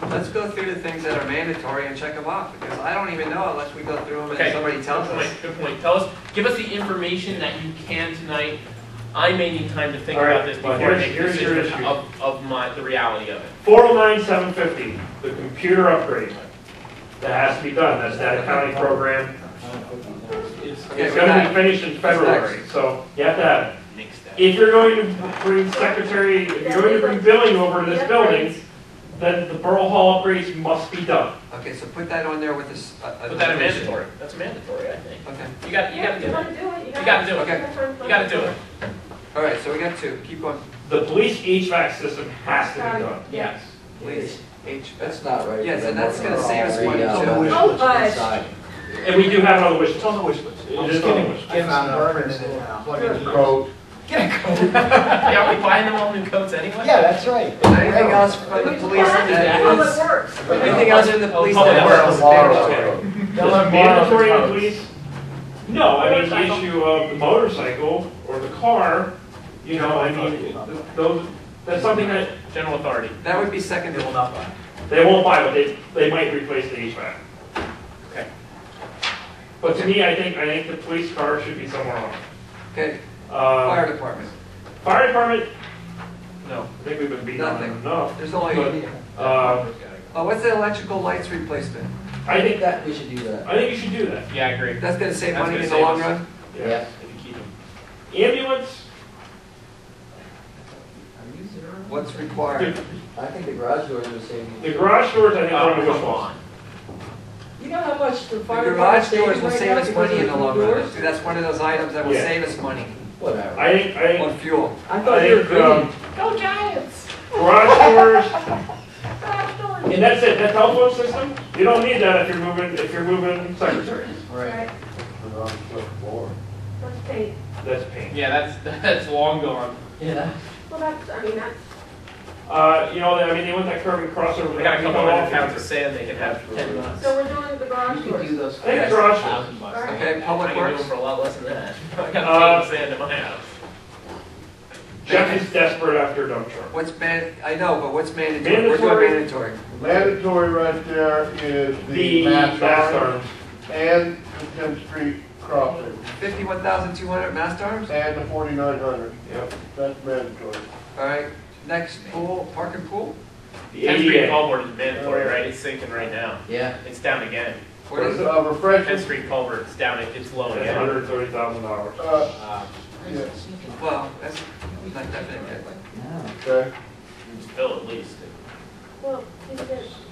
Let's go through the things that are mandatory and check them off, because I don't even know unless we go through them Okay, and somebody tells Good us. point, good point. Tell us, give us the information that you can tonight. I may need time to think All right, about this before I here's- make a here's decision of, of my, the reality of it. 409 750, the computer upgrade. That has to be done, that's that accounting program. It's, Okay, it's but gonna be finished in February, so you have to have it. Next step. If you're going to bring secretary, if you're going to bring billing over to this building, then the borough hall upgrades must be done. Okay, so put that on there with this. uh, uh, Put that in mandatory. That's mandatory, I think. Okay, You got, you gotta do it. wanna do it, you gotta. gotta do it. Okay. You gotta do it. all right, so we got two, keep on, The police HVAC system has to be done. Yes. please, H. That's not right. Yes, and that's gonna save us money, too. on the wish Oh, list hush. inside. And we do have it on the wish list. It's on the wish list. It is on the wish list. I found out, printed it now. Plug in the- Coat, Yeah, are we buying them all new coats anyway? Yeah, that's right. Anything else from the police Well, that How is, it works. anything else in the police Oh, that yeah. works? tomorrow, Is They'll have mandatory on police? No, I mean, the issue of the motorcycle or the car, you know, I mean, those, that's something that General authority. That would be second, They will not buy. they won't buy, but they, they might replace the HVAC. Okay. But to me, I think, I think the police car should be somewhere else. okay, Uh, fire department, Fire department, No. I think we've been beaten on Nothing. them enough. there's only, Uh, oh, what's the electrical lights replacement? I think, that, we should do that. I think you should do that. Yeah, I agree. That's gonna save That's money gonna in the save long us. run? Yeah. If you keep them. Ambulance, What's required? I think the garage doors are saving. the garage doors, I think are Oh, on the wish list. on. You know how much the The fire garage department doors saves will right save now us because money in of the long doors? run. That's one of those items that will Yeah. save us money Whatever. I think, I on fuel. I I thought you were think, um, green. Go Giants! <laughs> garage doors, and that's it, that telephone system, you don't need that if you're moving, if you're moving secretaries. Right, Put it on the floor. let's paint. That's pain. Yeah, that's, <laughs> that's long gone. Yeah. Well, that's, I mean, that's, Uh, you know, I mean, they want that curving crossover. They got a couple people hundred off. pounds of sand they can have for ten bucks. so we're doing the garage You could do doors. those. I think garage doors. Thousand bucks. Alright. Okay, Public I can do Works? them for a lot less than that. <laughs> I Uh, got paint sand in my house. Jeff is desperate after a dump truck. What's man, I know, but what's mandatory? We're Mandatory. doing mandatory. Mandatory right there is the The mast mast arms arms. and the Tenth Street crossing Fifty-one thousand two hundred mast arms? and the forty-nine hundred. Yep. That's mandatory. All right, next pool, parking pool? The Tenth Street ADA. culvert is mandatory, right? It's sinking right now. Yeah. It's down again. What is it? Uh, Tenth refreshing, Street culvert, it's down, it's low That's again. hundred and thirty thousand dollars. uh, Uh, yeah, Well, that's not that big yet. okay. Bill at least. well, you said,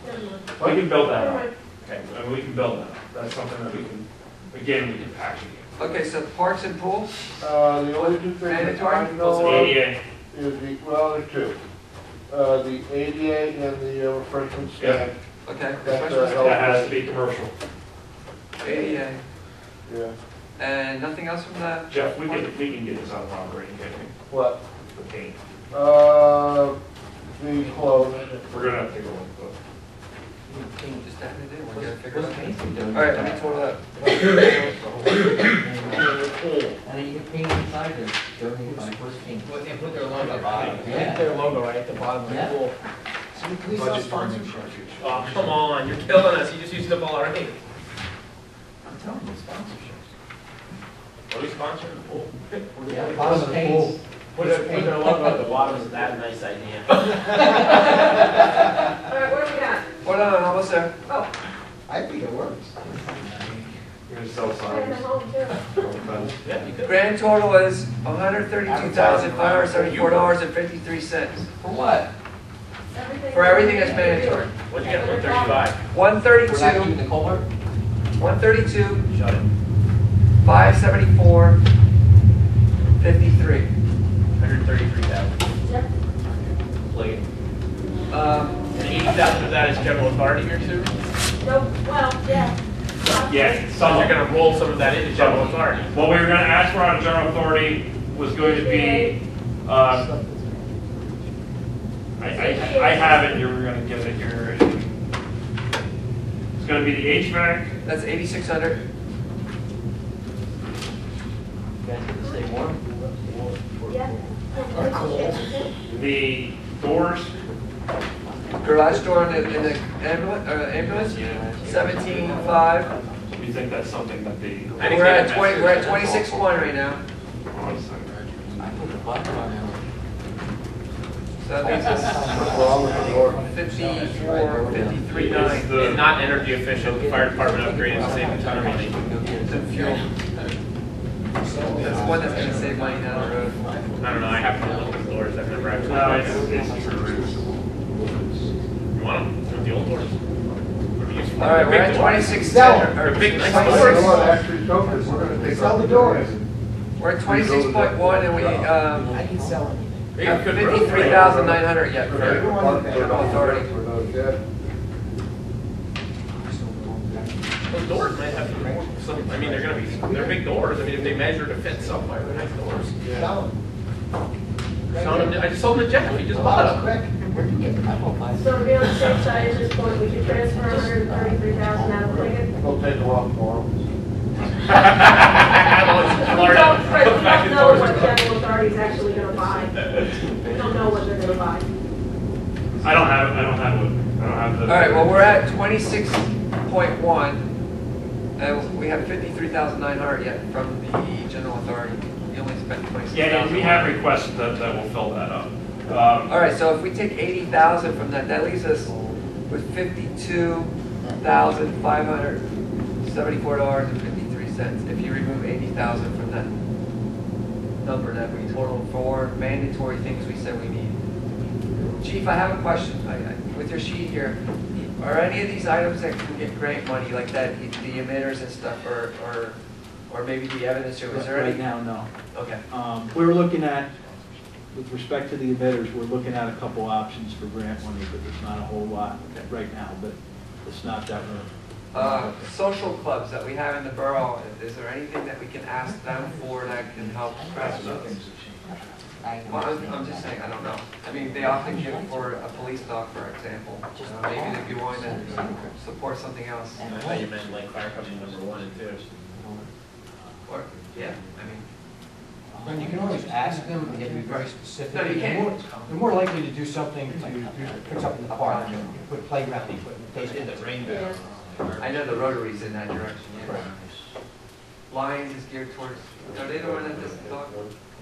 never mind. We can build that Never up. mind. Okay. I mean, we can build that up. That's something that we can, again, we can package it. Okay, so parks and pools? Uh, the only two things that Mandatory? I The know of ADA, is the, well, there's two. Uh, the ADA and the uh, refreshment stand. Okay. That's, uh, refreshments, that has to be commercial. ADA. Yeah. And nothing else from that? Jeff, we can, we can get this out of operating, can't we? What? The paint. Uh, the clothes. We're gonna have to go Just figure it out. All right, let me total up. And then you can paint inside there. Well, they put their logo. Their logo right at the bottom of the pool. Can come on, you're killing us. You just used up all our. I'm telling you, sponsorships. Are we sponsoring the pool? Yeah, bottom of the paint. Put their, put their logo at the bottom, is that a nice idea? <laughs> All right, what do we got? Hold on, almost there. Oh, I think it works. You're gonna sell I have signs. a home too. Yeah, you could. Grand total is hundred thirty-two thousand five hundred seventy-four dollars and fifty-three cents. For what? Everything. For everything that's mandatory. What'd you get, one thirty-five? One We're not thirty-two, keeping the culvert? one thirty-two, Shut it. five seventy-four, fifty-three. Hundred thirty-three thousand. Yep. Like, Um, and eighty thousand of that is general authority here too? Nope, well, yeah. Yeah, So some, you're gonna roll some of that into general authority. what we were gonna ask for on general authority was going to be, uh, I, I, I have it, you were gonna give it here. It's gonna be the HVAC, that's eighty-six hundred. You guys get to stay warm? Yeah. the doors, Garage door in the, in the ambulance, uh, ambulance, seventeen-five. we think that's something that the. I think We're at twenty, we're at twenty-six one right now. I put the button on now. So that leaves us What's wrong with the door? fifty-four, fifty-three nine. It's not energy efficient, the fire department upgraded to save a ton of money. Go. The fuel. That's one that's gonna save money down the road. I don't know, I have to look at the doors, I've never actually. No, it's, it's true. You want them? The old doors? What do we use for- All right, we're at doors. twenty-six Sell ten, They're or big, nice doors. know what, actually, Tocas, we're gonna take. Sell the doors. we're at twenty-six point one and we, um, I can sell anything. Big, have good road. fifty-three thousand nine hundred yet For for the authority. Those, yeah. Doors might have some, some, I mean, they're gonna be, they're big doors, I mean, if they measure to fit somewhere, they're nice doors. Sell them. Sold them- I just sold them to Jeff, he just bought them. Quick. Where'd you get, I won't So to be on the safe side at this point, we can transfer hundred and thirty-three thousand out of PLGIT. It'll take a walk for them. We don't, right, we don't know what the general authority is actually gonna buy. We don't know what they're gonna buy. I don't have, I don't have, a- I don't have the. All right, well, we're at twenty-six point one, and we have fifty-three thousand nine hundred yet from the general authority. You only spent twenty-six thousand. Yeah, and we have requests that, that will fill that up. Um, All right, so if we take eighty thousand from that, that leaves us with fifty-two, thousand five hundred seventy-four dollars and fifty-three cents. If you remove eighty thousand from that number that we totaled for mandatory things we said we need. Chief, I have a question. I, I, with your sheet here, are any of these items that can get grant money, like that, the emitters and stuff, or, or, or maybe the evidence, or is there Right any? now, no. Okay. Um, We were looking at, with respect to the emitters, we're looking at a couple options for grant money, but there's not a whole lot right now, but it's not that we're. Uh, social clubs that we have in the borough, is there anything that we can ask them for that can help press those? Well, I'm, I'm just saying, I don't know. I mean, they often give for a police dog, for example. Uh, Maybe they'd be willing to support something else. I thought you meant like fire company number one and two. Or, yeah, I mean, And you can always ask them, and they can be very specific. No, you They're can't. more- They're more likely to do something to do- put something in the park, put playground equipment, things in the rain Yeah. barrel. I know the Rotary's in that direction, yeah. Lions is geared towards, are they the one that does the dog?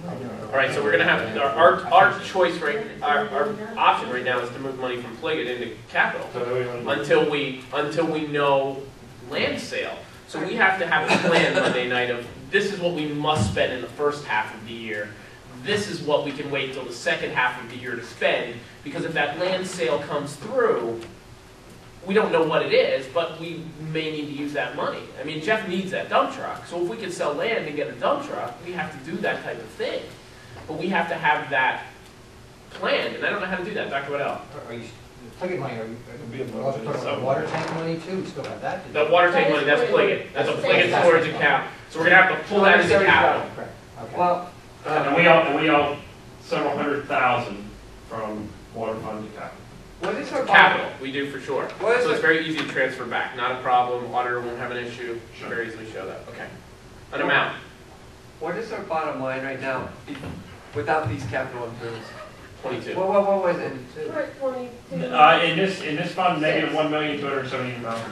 All right, so we're gonna have, our, our, our choice right, our, our option right now is to move money from PLGIT into capital. So do we want to- until we, until we know land sale. So we have to have a plan Monday night of, this is what we must spend in the first half of the year. This is what we can wait till the second half of the year to spend, because if that land sale comes through, we don't know what it is, but we may need to use that money. I mean, Jeff needs that dump truck, so if we could sell land and get a dump truck, we have to do that type of thing. But we have to have that planned, and I don't know how to do that, Dr. Waddell. Are you, plug money, are you, are you also talking about water tank money too? We still have that. to do. The water tank money, that's PLGIT, that's a PLGIT storage account, so we're gonna have to pull that into capital. Correct, okay. Well, And uh, we owe, we owe several hundred thousand from water fund to capital. What is our bottom? Capital, we do for sure. What is So it's it- very easy to transfer back, not a problem, auditor won't have an issue, Sure. very easily show that, okay. An amount, What is our bottom line right now, be- without these capital improvements? twenty-two. What, what, what was it? We're at twenty-two. Uh, in this, in this fund, negative one million, two hundred and seventy thousand.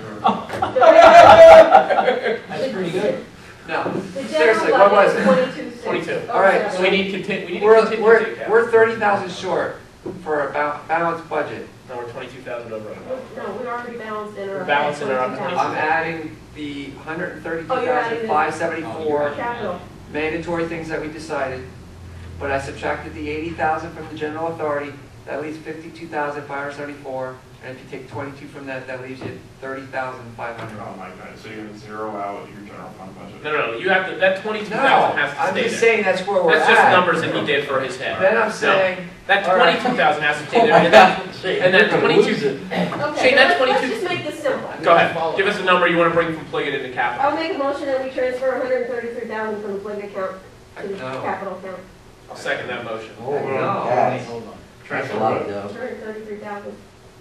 That's pretty good. No, The seriously, what was budget it? is twenty-two. Twenty-two. All right, So we need contin, we need a We're, contingency we're, account. we're thirty thousand short for a ba- balanced budget. No, we're twenty-two thousand over. No, we're already balanced in our. We're balanced in our- 22,000. I'm adding the hundred and thirty-two Oh, you're adding thousand the- five seventy-four Capital. mandatory things that we decided. But I subtracted the eighty thousand from the general authority, that leaves fifty-two thousand five hundred seventy-four. And if you take twenty-two from that, that leaves you thirty thousand five hundred. Oh my god, so you're gonna zero out your general fund budget? No, no, no, you have to, that twenty-two No, thousand has to I'm stay just there. saying that's where we're at. That's just numbers that he did for his head. Then I'm No, saying, That all right. twenty-two thousand has to stay oh there, and then, and then twenty-two, Okay, Shane, that's let's, let's 22. just make this simple. go ahead, give us a number you wanna bring from PLGIT into capital. I'll make a motion that we transfer hundred and thirty-three thousand from the Flint account to the No. capital account. I'll second that motion. Oh, No. yes. Hold on. That's a lot what? of dough. Hundred and thirty-three thousand.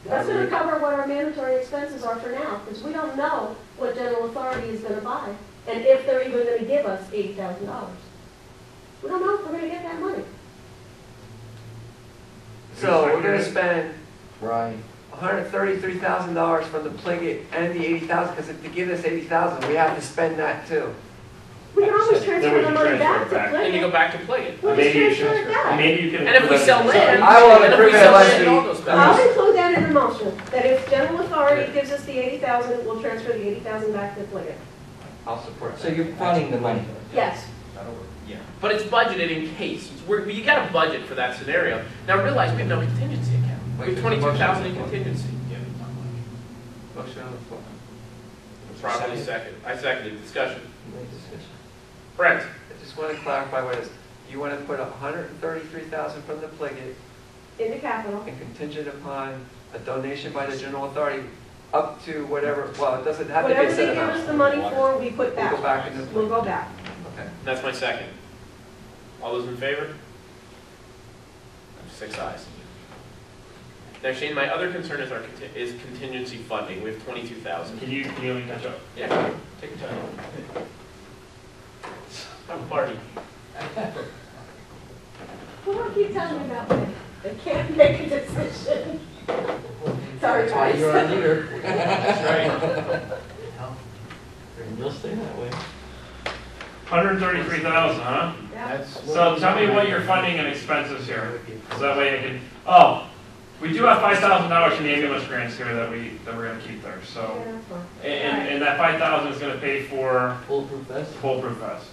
That's gonna cover what our mandatory expenses are for now, because we don't know what general authority is gonna buy, and if they're even gonna give us eighty thousand dollars. We don't know if we're gonna get that money. so we're gonna spend Right. hundred thirty-three thousand dollars from the PLGIT and the eighty thousand, because if they give us eighty thousand, we have to spend that too. We can always transfer the money transfer back it to back. Then you go back to PLGIT. We'll just Maybe you transfer it back. Maybe you can. And if we sell land. I will and if we approve it sell land, we- all goes back. I'll include that in the motion, that if general authority gives us the eighty thousand, we'll transfer the eighty thousand back to PLGIT. I'll support that. So you're fronting the money. Yes. Yeah, but it's budgeted in case, It's- we're, you got a budget for that scenario. Now realize we have no contingency account. We have twenty-two thousand in contingency. Motion on the floor. Properly second, I seconded, discussion. Brent, I just want to clarify what it is. You want to put hundred and thirty-three thousand from the PLGIT In the capital. and contingent upon a donation by the general authority up to whatever, well, it doesn't have to be Whatever a they set give us amount. the money for, we put We'll go back. back into, We'll go back. okay. that's my second. All those in favor? Six ayes. Now Shane, my other concern is our, conti- is contingency funding, we have twenty-two thousand. Can you, can you let me catch up? Yeah, take your time. Have a party. Who do I keep telling me about that? They can't make a decision. Sorry, That's why guys. you're our leader. <laughs> That's right. And you'll stay that way. Hundred and thirty-three thousand, huh? Yeah. So tell me what your funding and expenses here, so that way I can, oh, We do have five thousand dollars in ambulance grants here that we, that we're gonna keep there, so. And, and that five thousand is gonna pay for Bulletproof vest? Bulletproof Vest.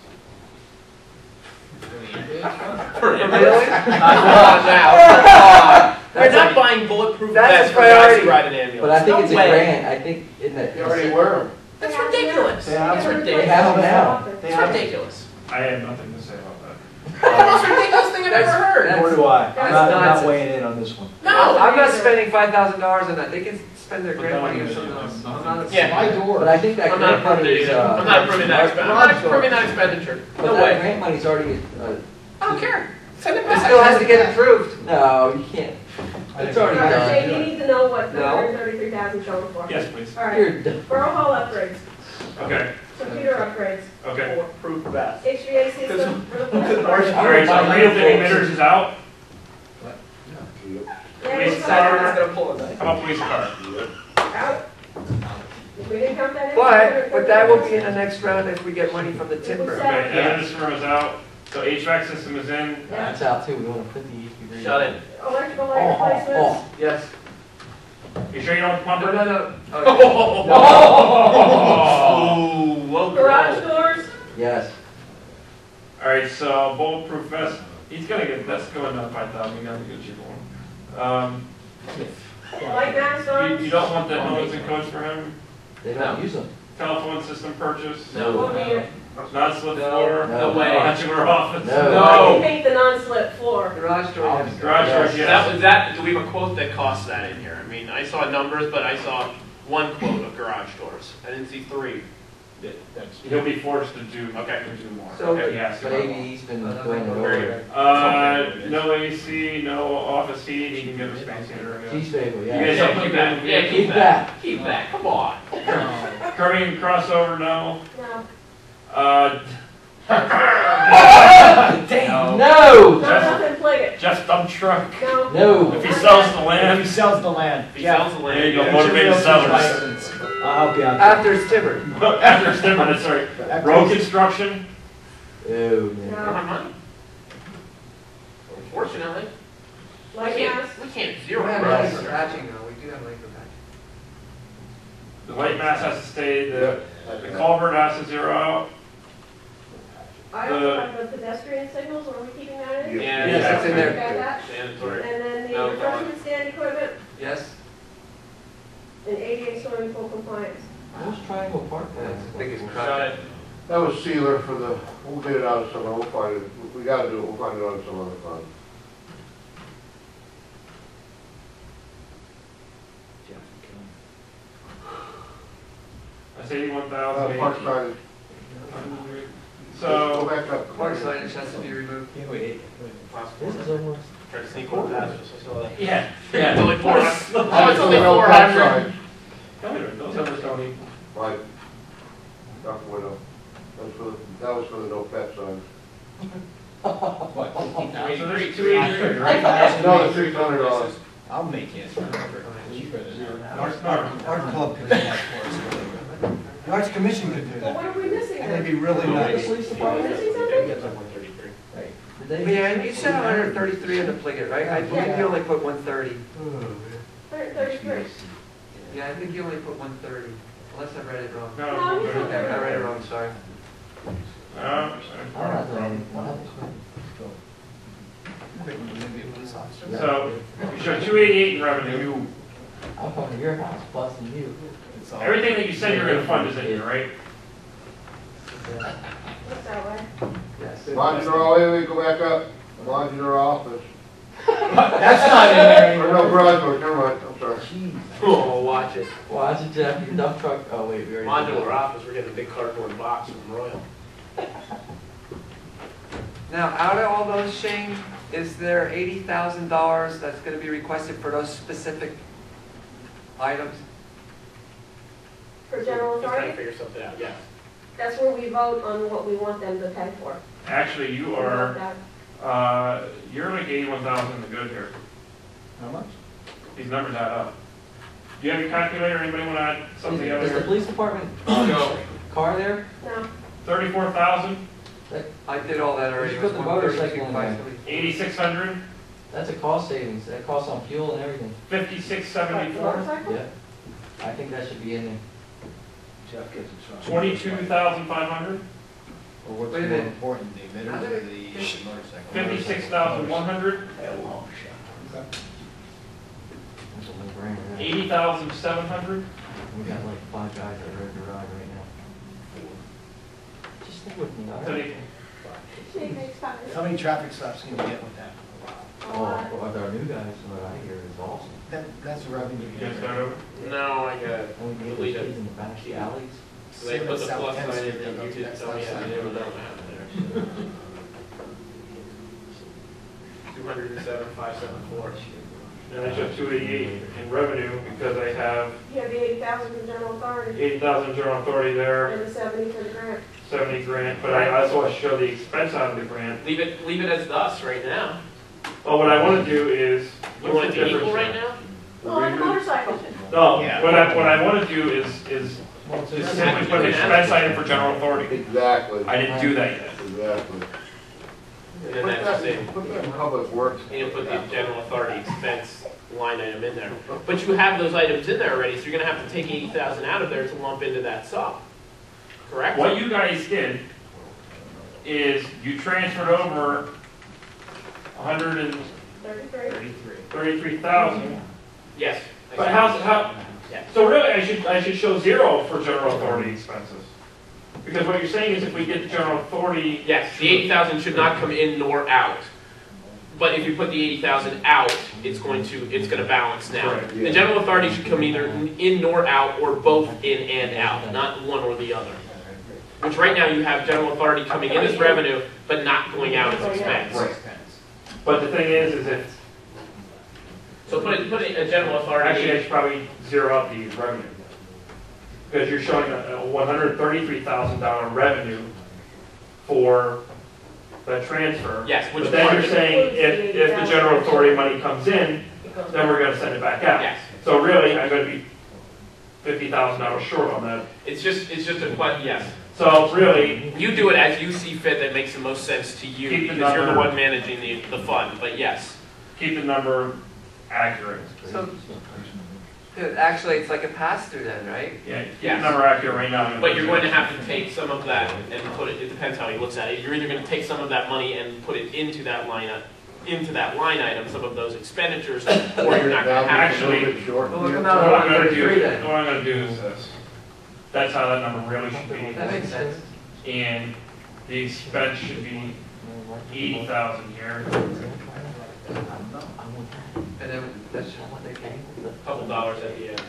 For Really? Come on now. We're not buying bulletproof That's a vests for guys priority. who ride an ambulance. But I think No it's a way. grant, I think, isn't it? You already wear them. That's They have them now. ridiculous. They have That's They ridiculous. They have them now. They It's have- ridiculous. I have nothing to say about that. That's the most ridiculous thing I've ever That's- heard. that's- Nor do I. I'm That's not, I'm not nonsense. weighing in on this one. No. I'm not spending five thousand dollars on that, they can spend their grant money on something else. I'm not. Yeah. My door. But I think that I'm not grant money approving is, it. uh. I'm not approving that expenditure. I'm not approving that expenditure. But No that way. grant money's already, uh, I don't care. Send it It still has to get approved. no, you can't. It's already All right, Jay, done. you need to know what the No. hundred and thirty-three thousand showing for. Yes, please. All right, You're done. borough hall upgrades, Okay, computer upgrades, okay. Bulletproof vest. HVAC system for the police. All right, so real thing emitters is out. Yeah, Police we car. got- gonna pull it. How about police car? out. We didn't count that in. But, but that will be in the next round if we get money from the timber. Okay, and this room is out. So HVAC system is in. Yeah. That's out too, we wanna put the HV. Shut it. Electrical Oh, light oh, replacements. oh. Yes. You sure you don't want No, the no, pumper? no. Oh. Okay. <laughs> Oh, whoa, Garage doors, Yes. All right, so bulletproof vest. He's gonna get that's going down five thousand. We gotta get a cheaper one. Um, light mask you, you don't want the helmets and coats for him. They don't use them. Telephone system purchase. No. Won't need. Non-slip No. floor. No way. Modular office. No. No, we paint the non-slip floor. Garage door, yes. Garage doors, That yes. was that, do we have a quote that costs that in here? I mean, I saw numbers, but I saw one quote of garage doors. I didn't see three. He'll be forced to do, Okay. to do more. So- Okay, yes. But AV's been Uh, doing it very over. good. Uh, no AC, no office heat, you can get a space heater, I Chief's guess. favorite, You guys yeah. don't keep that? Yeah, Keep keep that. that. Keep that, come on. Curving crossover, no. No, Uh, No! no, nothing plate it. just dump truck. No. No. If he sells the If land, he sells the land. If he sells the land. There you go, motivated sellers. I'll help you out. After it's timbered. <laughs> after it's different, that's right. Road construction, Oh, Don't man. have money. Unfortunately. We Light can't, mask. we can't We zero. have price money for there. patching though, we do have money for patching. the white mass has to stay, the, the culvert has to zero out. I also The- have the pedestrian signals, are we keeping that in? Yeah. Yes, that's in Got there. that? Mandatory. And then the No, refreshment stand equipment Yes? and ADA swimming pool compliance. Where's Triangle Park? That's the biggest Shut project. it. That was sealer for the, we'll get it out of some, we'll find it, we gotta do it, we'll find it on some other fund. That's eighty-one Uh, thousand. park signage, go So, back up. Park signage has to be removed. This is almost. Try to sneak one past us, I saw that. yeah, Yeah, it's yeah. only four, oh, it's Actually, only no four park hundred. signs, Those numbers don't equal. Right. Dr. Widow, that was for, the- that was for the no pet signs. So there's two eighty-three, right? No, the six hundred dollars. I'll make it. Cheaper than Arts, Arts. Art club could do that for us. The Arts Commission could do Well, that. what are we missing And then? they'd be really nice. police Are we department? missing something? Did they- Yeah, and you said hundred and thirty-three in the PLGIT, right? I believe you only put one thirty. Hundred thirty-three. Yeah, I think you only put one thirty, unless I read it wrong. No, No, you no, don't. Okay, I read it wrong, sorry. no, I'm not. So, you show two eighty-eight in revenue. I'm coming to your house, busting you. Everything that you said you're gonna fund is in here, right? What's that way? Yes. Modular, wait, wait, go back up, modular office, That's not in there or anymore. no garage door, never mind, I'm sorry. Oh, watch it. Watch it, Jeff, your dump truck, oh wait, we already. did Modular that. office, we're getting a big cardboard box from Royal. <laughs> Now, out of all those, Shane, is there eighty thousand dollars that's gonna be requested for those specific items? For general Just trying to authority, figure something out, yes. that's where we vote on what we want them to pay for. Actually, you are, that. uh, you're like eighty-one thousand in the good here. How much? These numbers add up. Do you have your calculator, anybody wanna add something Is the together? police department No. car there? No, Thirty-four thousand, I did all that already. Just put the motorcycle in there. eighty-six hundred, That's a cost savings, that costs on fuel and everything. Fifty-six Like seventy-four, motorcycle? Yeah. I think that should be in there. Jeff gets it. sorry. twenty-two thousand five hundred, Or what's Wait a more minute. important, the How emitters did or it the get- motorcycle? fifty-six thousand one hundred, A long shot. That's a no-brainer. that. eighty thousand seven hundred, We got like five guys that are ready to ride right now. Just stick with me, all right? Tony, She makes time. How many traffic stops can you get with that? A Oh, lot. well, our new guys, what I hear is awesome. That, that's the revenue. you guys start over? No, I uh, got And we get Delete those it. kids in the back alleys. They put the South plus Tenth sign in, Street, and you that's didn't tell me, outside. I didn't know what happened there. Two hundred and seven, five seven four. And I took two eighty-eight in revenue because I have You have the eighty thousand from general authority eighty thousand general authority there, and the seventy for the grant. seventy grant, but I also want to show the expense out of the grant. Leave it, leave it as thus right now. Well, what I want to do is. What's want the to equal right here? now? Well, like a motorcycle. No, Yeah. what I, what I want to do is, is just simply put an expense item for general authority. Exactly, I didn't do that yet. exactly. And then Put that's that, the put that in public works. And you put the general authority expense line item in there. But you have those items in there already, so you're gonna have to take eighty thousand out of there to lump into that sum. Correct? What you guys did is you transferred over hundred and Thirty-three. thirty-three thousand. Yes. But how's, how, Yeah. so really, I should, I should show zero for general authority expenses. Because what you're saying is if we get the general authority, Yes, the eighty thousand should not come in nor out. But if you put the eighty thousand out, it's going to, it's gonna balance now. Correct, The general authority should come either in nor out, or both in and out, not one or the other. Which right now you have general authority coming in as revenue, but not going out as expense. Right. But the thing is, is if, So put it, put it, a general authority. actually, I authority, should probably zero out the revenue. Because you're showing a, a one hundred thirty-three thousand dollar revenue for the transfer. yes, which But then you're part? saying if, if the general authority money comes in, then we're gonna send it back out. Yes, So really, I'm gonna be fifty thousand dollars short on that. it's just, it's just a, que- yes. So really, You do it as you see fit that makes the most sense to you, Keep the because you're the number. one managing the, the fund, but yes. keep the number accurate. So, good, actually, it's like a pass-through then, right? Yeah, keep the Yes. number accurate right now. But you're going to have to take some of that and put it, it depends how he looks at it. You're either gonna take some of that money and put it into that line, i- into that line item, some of those expenditures, or you're not gonna have to. Actually- A little bit. Well, come out what I'm gonna do, 133 what I'm gonna do is this. That's how that number really should be. That be. makes sense. And the expense should be eighty thousand here. And then, that's just what they pay. Couple dollars at the end.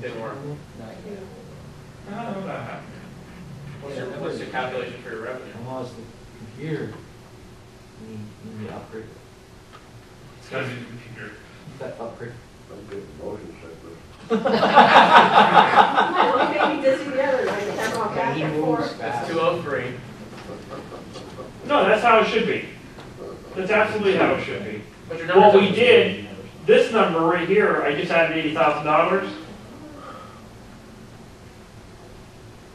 Didn't work. How did that happen? What's your, what's the calculation for your revenue? I lost the computer. Need, need to upgrade, It's gotta be the computer. that upgrade. I'm getting motion sickness. One made me dizzy the other night, and I'm back He and moves forth. It's two oh three. No, that's how it should be. That's absolutely how it should be. But your What we don't- did, this number right here, I just added eighty thousand dollars.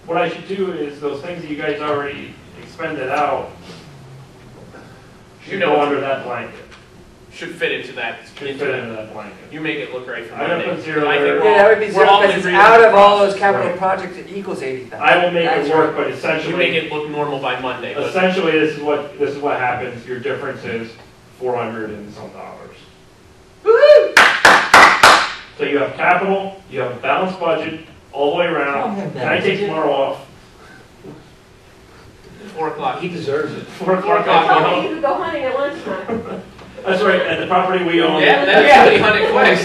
What I should do is those things that you guys already expended out You should know go under that blanket, Should fit into that, should into fit that. into that blanket. You make it look right for I'm gonna Monday. put zero I think there. we're Yeah, all- that would be we're zero, all in because it's agreement out with of the all those process, capital right. projects, it equals eighty thousand. I will make That's it work, right. but You make essentially, it look normal by Monday, but essentially, this is what, this is what happens, your difference is four hundred and some dollars. So you have capital, you have a balanced budget, all the way around. him Can I take tomorrow off? four o'clock. He deserves it. Four Four o'clock. o'clock. I go you could go hunting at lunchtime. Oh, that's right, at the property we own. Yeah, that's somebody hunting quick.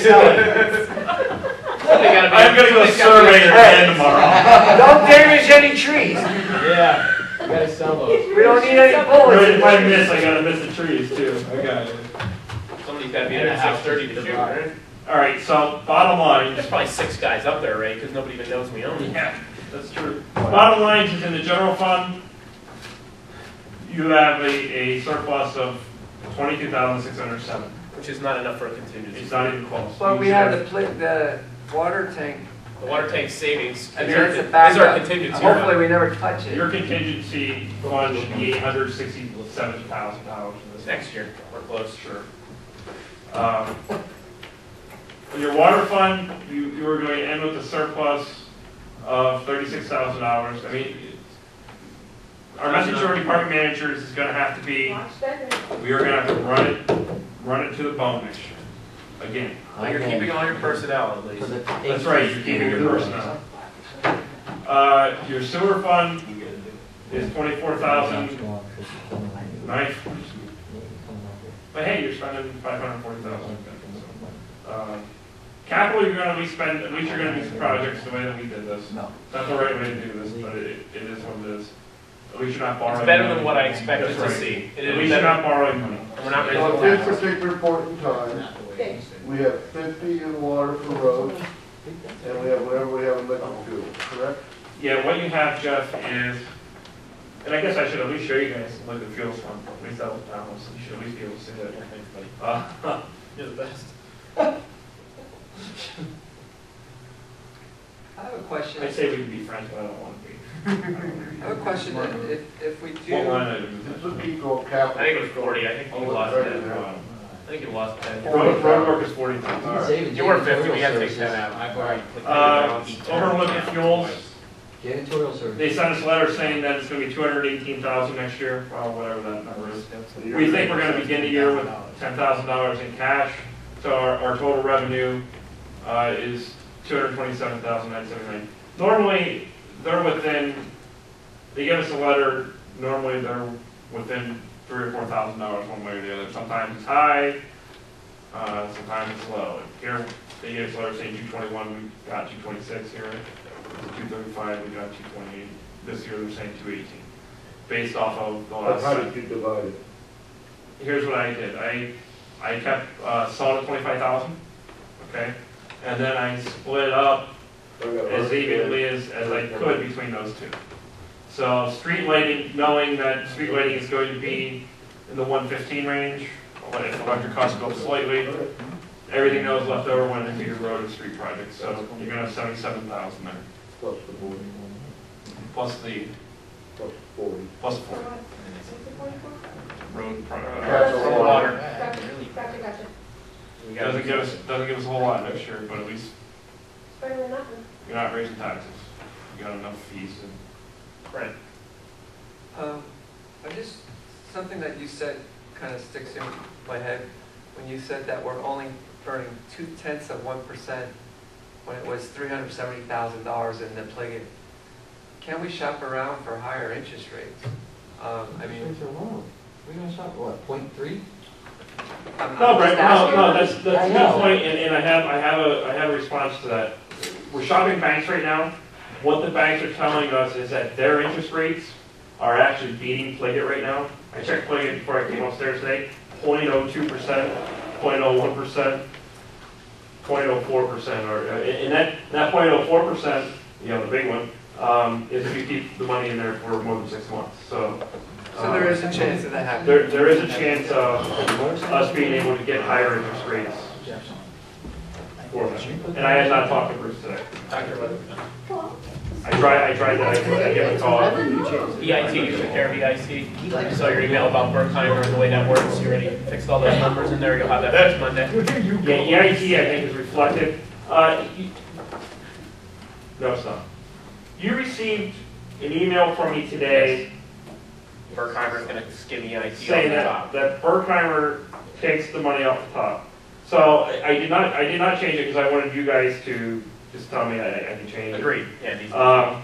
Somebody gotta be- I'm gonna go somebody's gotta survey your there. land tomorrow. Don't damage any trees. Yeah, you gotta sell those. We don't need any Right, bullets. if I miss, I gotta miss the trees too. I got it. Somebody's gotta be there at six thirty to shoot, right? All right, so bottom line, There's probably six guys up there, right? Because nobody even knows we own it. yeah, that's true. Bottom line is in the general fund, you have a, a surplus of twenty-two thousand six hundred seven. Which is not enough for a contingency. It's not even close. But we have the pla, the water tank The water tank savings I is mean, our, that's a is our backup. contingency Hopefully, we never touch it. Your contingency fund should be eight hundred sixty-seven thousand dollars in this. Next year, we're close. Sure. Um, In your water fund, you, you were going to end with a surplus of thirty-six thousand dollars. I mean, our message to our department managers is gonna have to be, we are gonna have to run it, run it to the bone next year. Again, Well, You're keeping all your personnel at least. that's right, you're keeping your personnel. Uh, your sewer fund is twenty-four thousand nine, but hey, you're spending five hundred forty thousand. Uh, Capital, you're gonna at least spend, at least you're gonna do some projects the way that we did this. No. Not the right way to do this, but it, it is what it is. At least you're not borrowing. It's better than what I expected That's to see. It At is least you're better, not borrowing money. and we're not So raising at this taxes. particular point in time, we have fifty in water for roads, and we have whatever we have in liquid fuel, correct? Yeah, what you have, Jeff, is, and I guess I should at least show you guys some liquid fuels fund, at least that was balance, you should at least be able to see that. Uh, You're the best. I have a question. I'd say we could be friends, but I don't want to be. I have a question. If, if we What do, line item This is would equal I capital. think it was forty, I think you lost ten. that? I think you lost ten. Road, road work is forty thousand. All right. You were fifty, we had to take ten out. I've already. Uh, over liquid fuels, Janitorial service. they sent us a letter saying that it's gonna be two hundred eighteen thousand next year, or whatever that number is. We think we're gonna begin the year with ten thousand dollars in cash, so our, our total revenue, uh, is two hundred twenty-seven thousand nine seventy-nine. Normally, they're within, they give us a letter, normally they're within three or four thousand dollars one way or the other. Sometimes it's high, uh, sometimes it's low. Here, they gave us a letter saying two twenty-one, we got two twenty-six here. Two thirty-five, we got two twenty-eight. This year, they're saying two eighteen, based off of the But last. how did you divide it? Here's what I did, I, I kept, uh, at twenty-five thousand, okay? And then I split up as evenly as, as I could between those two. So street lighting, knowing that street lighting is going to be in the one fifteen range, but if electric costs go up slightly, everything else left over went into your road and street projects, so you're gonna have seventy-seven thousand there, Plus the forty, plus the, plus forty. plus forty, what? What's the point for? road, pro- uh, Capital water. Gotcha, gotcha, gotcha. We got- Doesn't give us, doesn't give us a whole lot next year, but at least It's better than nothing. You're not raising taxes. You got enough fees and Right. um, I just, something that you said kind of sticks in my head. When you said that we're only earning two tenths of one percent when it was three hundred seventy thousand dollars in the PLGIT. Can we shop around for higher interest rates? Um, I mean, Rates are low. We're gonna shop, what, point three? I'm, I'm No, just no, no, that's, that's I a know. good point, and, and I have, I have a, I have a response to that. We're shopping banks right now. What the banks are telling us is that their interest rates are actually beating PLGIT right now. I checked PLGIT before I came upstairs today, 0.02 percent, 0.01 percent, 0.04 percent, or, and that, that 0.04 percent, you know, the big one, um, is if you keep the money in there for more than six months, so. So there um, is a chance of that happening? There, there is a chance of us being able to get higher interest rates for them. And I have not talked to Bruce today. I tried, I tried that, I gave him a call. EIT, you took care of EIT. I saw your email about Berkheimer and the way that works. You already fixed all those numbers in there. You'll have that next Monday. Yeah, EIT, I think, is reflected. Uh, you- No, it's not. You received an email from me today Berkheimer's gonna skim EIT off saying the that, top. that Berkheimer takes the money off the top. So I I did not, I did not change it because I wanted you guys to just tell me I, I can change it. Agreed, yeah, it needs to Um,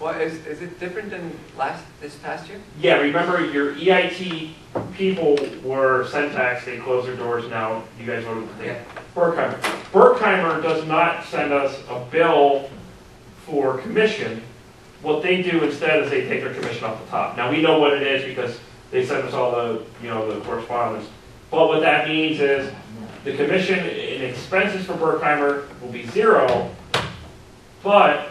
Well, is, is it different than last, this past year? Yeah, remember your EIT people were Centax, they closed their doors now, you guys voted to take Berkheimer. Berkheimer does not send us a bill for commission. What they do instead is they take their commission off the top. Now, we know what it is because they send us all the, you know, the correspondence. But what that means is the commission and expenses for Berkheimer will be zero, but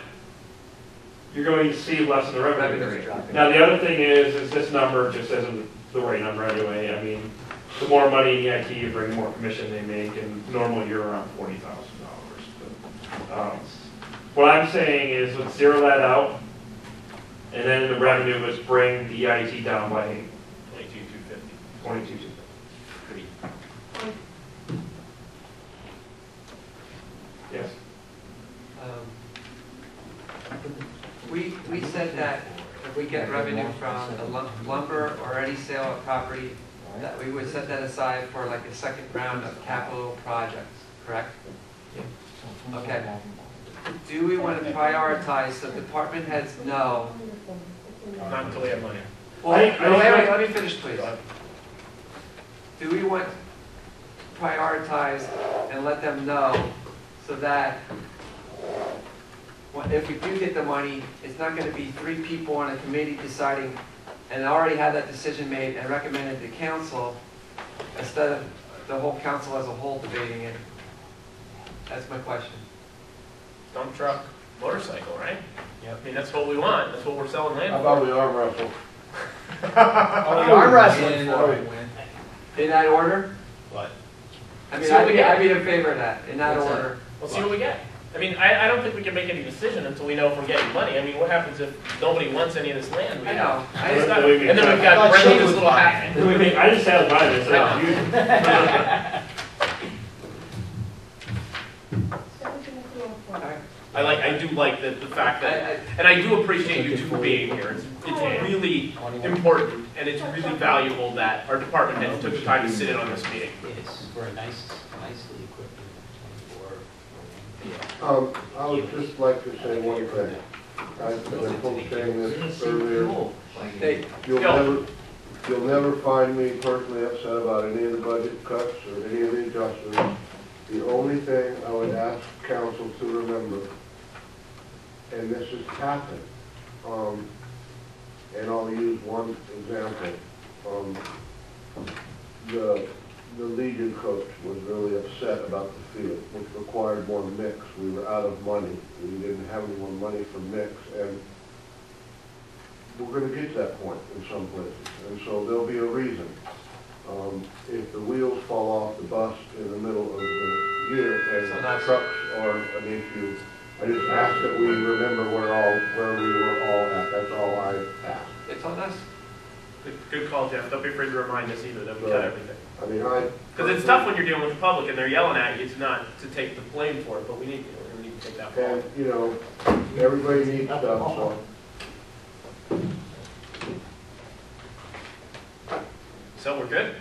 you're going to see less in the revenue. Revenue's dropping. Now, the other thing is, is this number just isn't the right number anyway. I mean, the more money in EIT you bring, the more commission they make, and normally you're around forty thousand dollars. Um, What I'm saying is, let's zero that out, and then the revenue, let's bring the EIT down by Twenty-two, two fifty. twenty-two. Yes. Um, We, we said that if we get revenue from the lum- lumber or any sale of property, that we would set that aside for like a second round of capital projects, correct? Okay. Do we want to prioritize, so department heads know? Not until we have money. Well, I- I no, wait, wait, let me finish, please. Do we want to prioritize and let them know so that well, if we do get the money, it's not gonna be three people on a committee deciding and already had that decision made and recommended to council instead of the whole council as a whole debating it? That's my question. Dump truck, motorcycle, right? Yep. I mean, that's what we want, that's what we're selling land How for. about we arm wrestle? Oh, we <laughs> arm wrestling for it. In that order? What? I mean, I'd be. I'd be in favor of that, in that What's that? order. We'll see what we get. I mean, I, I don't think we can make any decision until we know if we're getting money. I mean, what happens if nobody wants any of this land? we I have? know. I And just, not- Believe me, and then we've got thought Brendan, Shane this was little buying half. What do we think? I just had mine, I said, you. Alright. I like, I do like the, the fact that, and I do appreciate you two being here. It's, it's really important, and it's really valuable that our department heads took the time to sit in on this meeting. It's for a nice, nicely equipped twenty-four. Um, I would just like to say one thing. I've been saying this earlier. Hey, You'll never, you'll never find me personally upset about any of the budget cuts or any of the adjustments. The only thing I would ask council to remember, and this has happened, um, and I'll use one example. Um, the, the Legion coach was really upset about the field, which required more mix. We were out of money. We didn't have any more money for mix, and we're gonna get to that point in some places, and so there'll be a reason. Um, if the wheels fall off the bus in the middle of the year and So that's- trucks are an issue, I just ask that we remember where all, where we were all at, that's all I ask. it's on us. Good, call, Jeff. Don't be afraid to remind us either that we Right. everything. I mean, I. Because it's tough when you're dealing with the public and they're yelling at you, it's not to take the blame for it, but we need, we need to take that And, fall. you know, everybody needs stuff, so. So we're good?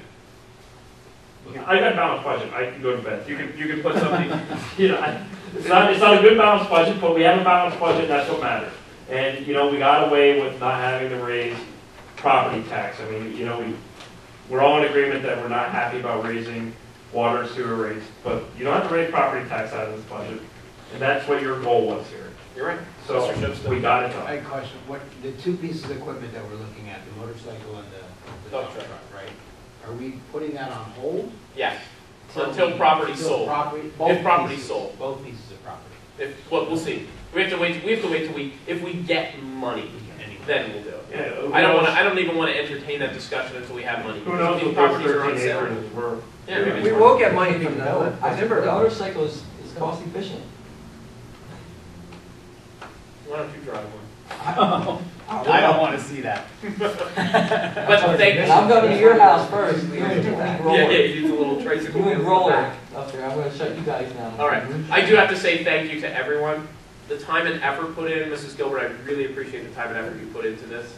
I got a balanced budget, I can go to bed. You can, you can put something, <laughs> You know, I- it's not, it's not a good balanced budget, but we have a balanced budget, and that's what matters. And, you know, we got away with not having to raise property tax. I mean, you know, we, we're all in agreement that we're not happy about raising water and sewer rates, but you don't have to raise property tax out of this budget. And that's what your goal was here. you're right. So, Mr. Shipstead. we got it I have a question, what, the two pieces of equipment that we're looking at, the motorcycle and the, the Dump dump truck. truck, right? Are we putting that on hold? Yes, until property's Until sold. property, both If property's pieces- sold. Both pieces of property. If, well, we'll see. We have to wait, we have to wait till we, if we get money, Anyway. then we'll do it. Yeah, I don't wanna, I don't even wanna entertain that discussion until we have money. Who knows These what those properties are on thirteen sale. acres were? Yeah, maybe We it's will get money from the I think timber the though. motorcycle is, is cost efficient. Why don't you drive one? <laughs> I don't wanna see that. <laughs> But thank And I'm going to your house first. You and you Yeah, roll yeah, it. you use a little tricycle. You wheels and roll back. up there. I'm gonna shut you guys down. All right, I do have to say thank you to everyone. The time and effort put in, Mrs. Gilbert, I really appreciate the time and effort you put into this.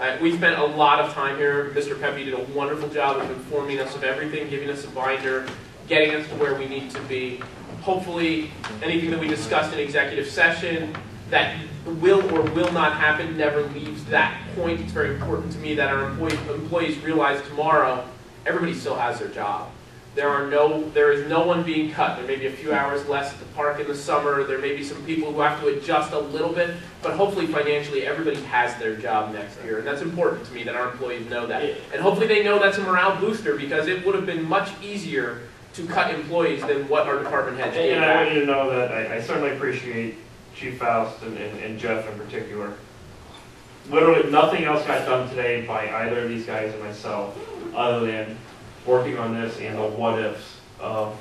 Uh, we spent a lot of time here. Mr. Pepe did a wonderful job of informing us of everything, giving us a binder, getting us to where we need to be. Hopefully, anything that we discussed in executive session that will or will not happen never leaves that point. It's very important to me that our employees, employees realize tomorrow, everybody still has their job. There are no, there is no one being cut. There may be a few hours less at the park in the summer. There may be some people who have to adjust a little bit, but hopefully financially, everybody has their job next year. And that's important to me that our employees know that. And hopefully they know that's a morale booster because it would have been much easier to cut employees than what our department heads did. And I want you to know that I, I certainly appreciate Chief Faust and, and and Jeff in particular. Literally, nothing else got done today by either of these guys and myself, other than working on this and the what ifs of,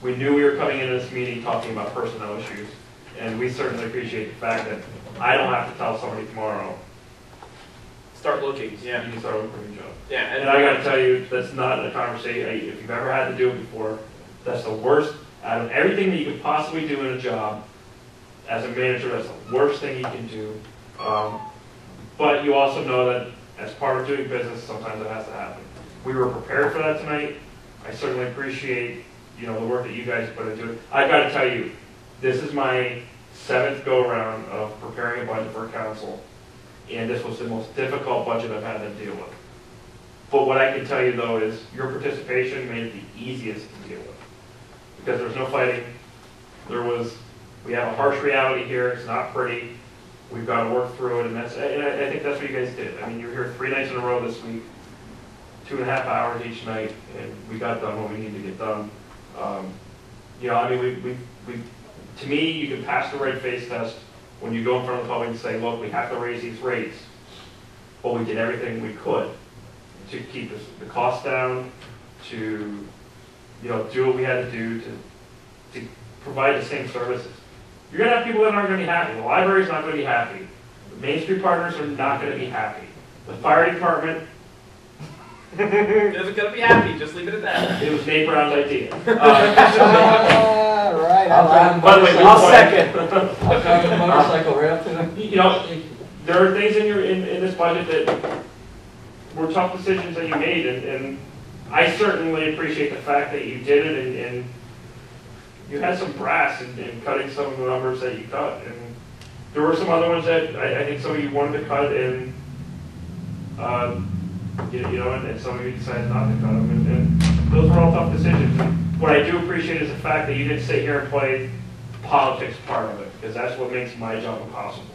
we knew we were coming into this meeting talking about personnel issues, and we certainly appreciate the fact that I don't have to tell somebody tomorrow, Start looking, you yeah, can start looking for a new job. yeah. And I gotta tell you, that's not a conversation, if you've ever had to do it before, that's the worst, out of everything that you could possibly do in a job, as a manager, that's the worst thing you can do. Um, But you also know that as part of doing business, sometimes it has to happen. We were prepared for that tonight. I certainly appreciate, you know, the work that you guys put into it. I gotta tell you, this is my seventh go-around of preparing a budget for council. And this was the most difficult budget I've had to deal with. But what I can tell you though is your participation made it the easiest to deal with. Because there was no fighting. There was, we have a harsh reality here, it's not pretty. We've got to work through it and that's, and I, I think that's what you guys did. I mean, you were here three nights in a row this week, two and a half hours each night, and we got done what we needed to get done. Um, You know, I mean, we, we, we, to me, you can pass the red face test when you go in front of the public and say, look, we have to raise these rates. But we did everything we could to keep the cost down, to, you know, do what we had to do to, to provide the same services. You're gonna have people that aren't gonna be happy. The library's not gonna be happy. The Main Street partners are not gonna be happy. The fire department, <laughs> Isn't gonna be happy, just leave it at that. it was Nate Brown's idea. Uh, Ah, right, I'll drive By the way, I'll one second. I'll drive a motorcycle right up to them. You know, there are things in your, in, in this budget that were tough decisions that you made, and, and I certainly appreciate the fact that you did it, and, and you had some brass in, in cutting some of the numbers that you cut, and there were some other ones that I, I think some of you wanted to cut, and, uh, you you know, and, and some of you decided not to cut them, and, and those were all tough decisions. What I do appreciate is the fact that you didn't sit here and play politics part of it, because that's what makes my job impossible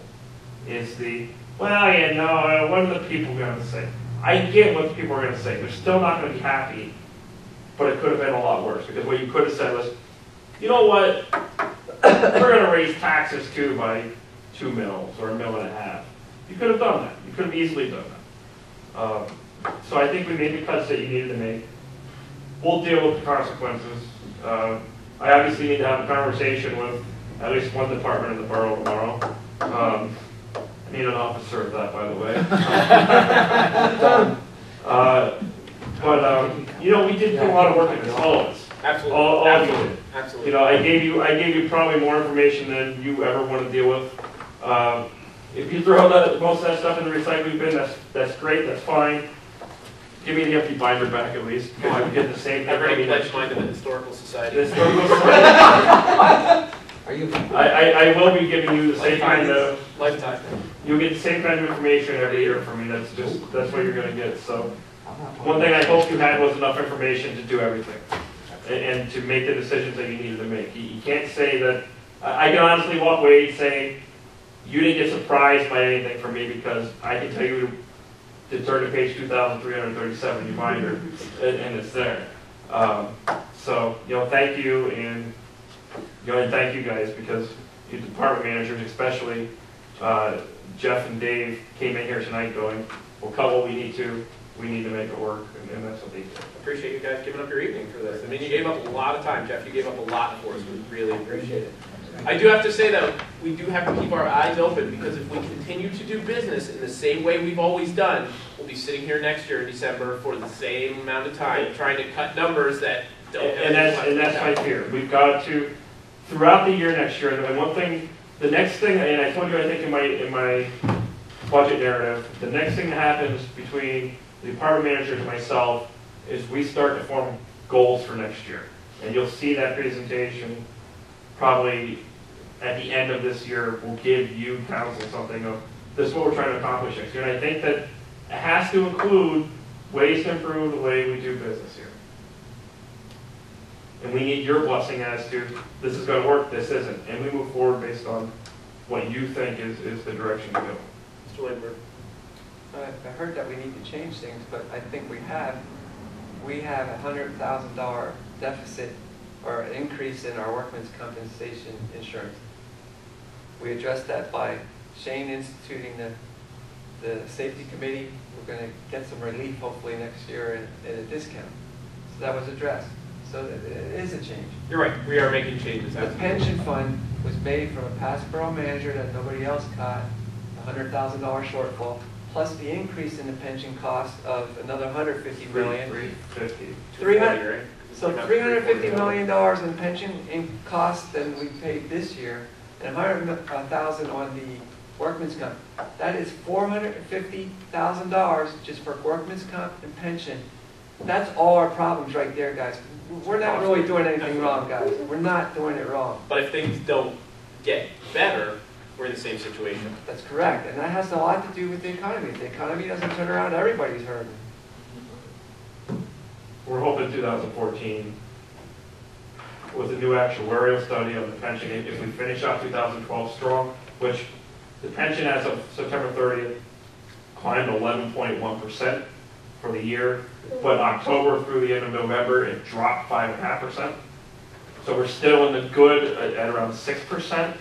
is the, well, yeah, no, uh, what are the people going to say? I get what the people are going to say. They're still not going to be happy, but it could have been a lot worse, because what you could have said was, you know what? <coughs> We're going to raise taxes too by two mils or a mil and a half. You could have done that. You could have easily done that. Um, So I think we made the cuts that you needed to make. We'll deal with the consequences. Uh, I obviously need to have a conversation with at least one department in the borough tomorrow. Um, I need an officer of that, by the way. <laughs> Uh, But, um, you know, we did put a lot of work into this, all of us. Absolutely, All, all of you absolutely. You know, I gave you, I gave you probably more information than you ever want to deal with. Um, If you throw that, most of that stuff in the recycling bin, that's, that's great, that's fine. Give me the empty binder back at least, because I'm getting the same. I've already I mean, pledged mine to the historical society. this- <laughs> I, Are you? I, I will be giving you the same kind of, Lifetime. you'll get the same kind of information every year from me, that's just, that's what you're gonna get, so. One thing I hope you had was enough information to do everything, and, and to make the decisions that you needed to make. You, you can't say that, I, I can honestly walk away saying, you didn't get surprised by anything from me, because I can tell you to turn to page two thousand three hundred thirty-seven you find binder, and, it's there. Um, so, you know, thank you, and, you know, thank you guys, because you department managers especially, uh, Jeff and Dave came in here tonight going, we'll cut what we need to, we need to make it work, and, and that's what they did. Appreciate you guys giving up your evening for this. I mean, you gave up a lot of time, Jeff, you gave up a lot for us, we really appreciate it. I do have to say though, we do have to keep our eyes open, because if we continue to do business in the same way we've always done, we'll be sitting here next year in December for the same amount of time, trying to cut numbers that don't. have And that's, and that's my fear, we've got to, throughout the year next year, and one thing, the next thing, and I told you, I think in my, in my budget narrative, the next thing that happens between the department managers and myself is we start to form goals for next year. And you'll see that presentation probably at the end of this year will give you council something of, this is what we're trying to accomplish next year. And I think that it has to include ways to improve the way we do business here. And we need your blessing as to, this is gonna work, this isn't, and we move forward based on what you think is, is the direction to go. Mr. Lindberg. I heard that we need to change things, but I think we have, we have a hundred thousand dollar deficit or an increase in our workman's compensation insurance. We addressed that by Shane instituting the, the safety committee. We're gonna get some relief hopefully next year in, in a discount. So that was addressed. so it is a change. You're right, we are making changes. The absolutely. pension fund was made from a past borough manager that nobody else caught, a hundred thousand dollar shortfall, plus the increase in the pension cost of another hundred fifty million. Three fifty. Three 240, hundred- right? So It's like three hundred fifty 340. million dollars in pension in cost than we paid this year, and a hundred thousand on the workman's comp. That is four hundred and fifty thousand dollars just for workman's comp and pension. That's all our problems right there, guys. We're not really doing anything wrong, guys. We're not doing it wrong. But if things don't get better, we're in the same situation. That's correct, and that has a lot to do with the economy. If the economy doesn't turn around, everybody's hurting. We're hoping 2014 with a new actuarial study of the pension, if we finish out 2012 strong, which the pension as of September 30th climbed 11.1% for the year, but October through the end of November, it dropped 5.5%. So we're still in the good at at around 6%.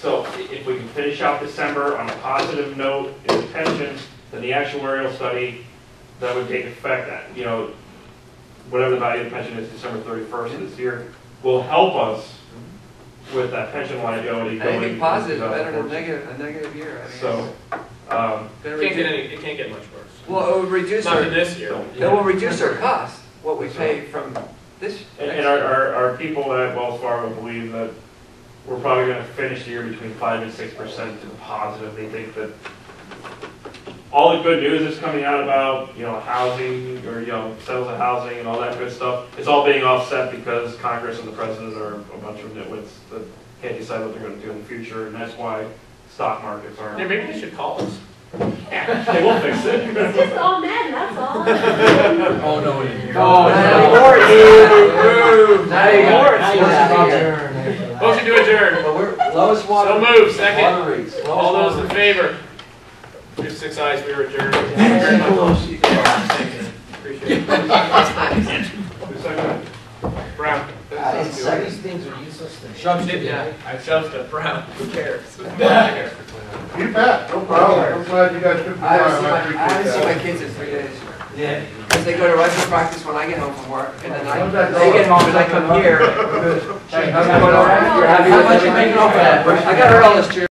So if we can finish out December on a positive note in the pension, then the actuarial study, that would take effect at, you know, whatever the value of the pension is December 31st of this year, will help us with that pension liability going into Anything positive is better than negative, a negative year. I mean, So, um, it's gonna It can't get reduce- any, it can't get much worse. Well, it would reduce Not our, in this year. it will reduce our cost, what we pay from this. and next and our, year. our, our people at Wells Fargo believe that we're probably gonna finish the year between five and six percent to the positive. They think that all the good news is coming out about, you know, housing, or, you know, sales of housing and all that good stuff, it's all being offset because Congress and the president are a bunch of nitwits that can't decide what they're gonna do in the future, and that's why stock markets aren't. Yeah, maybe they should call us. <laughs> They will fix it. It's just all men, that's all. <laughs> Oh, no, you. Oh, not anymore, Not anymore. Now you're out. Motion to adjourn. But we're, lowest water. So moved, second. Lowest All those in rates. favor? We have six ayes. we are adjourned. Thank you very much. Thank you. Appreciate it. Who's second? Brown. Uh, These things are useless things. Yeah, I shoved it, Brown, who cares? <laughs> You bet, no problem. I'm glad you guys took the I haven't seen time, my, I I haven't seen my kids in three days. Yeah. Because they go to rugby practice when I get home from work, and then I, they get home and I come here. How that going? much you making off of that? I got her all this cheer.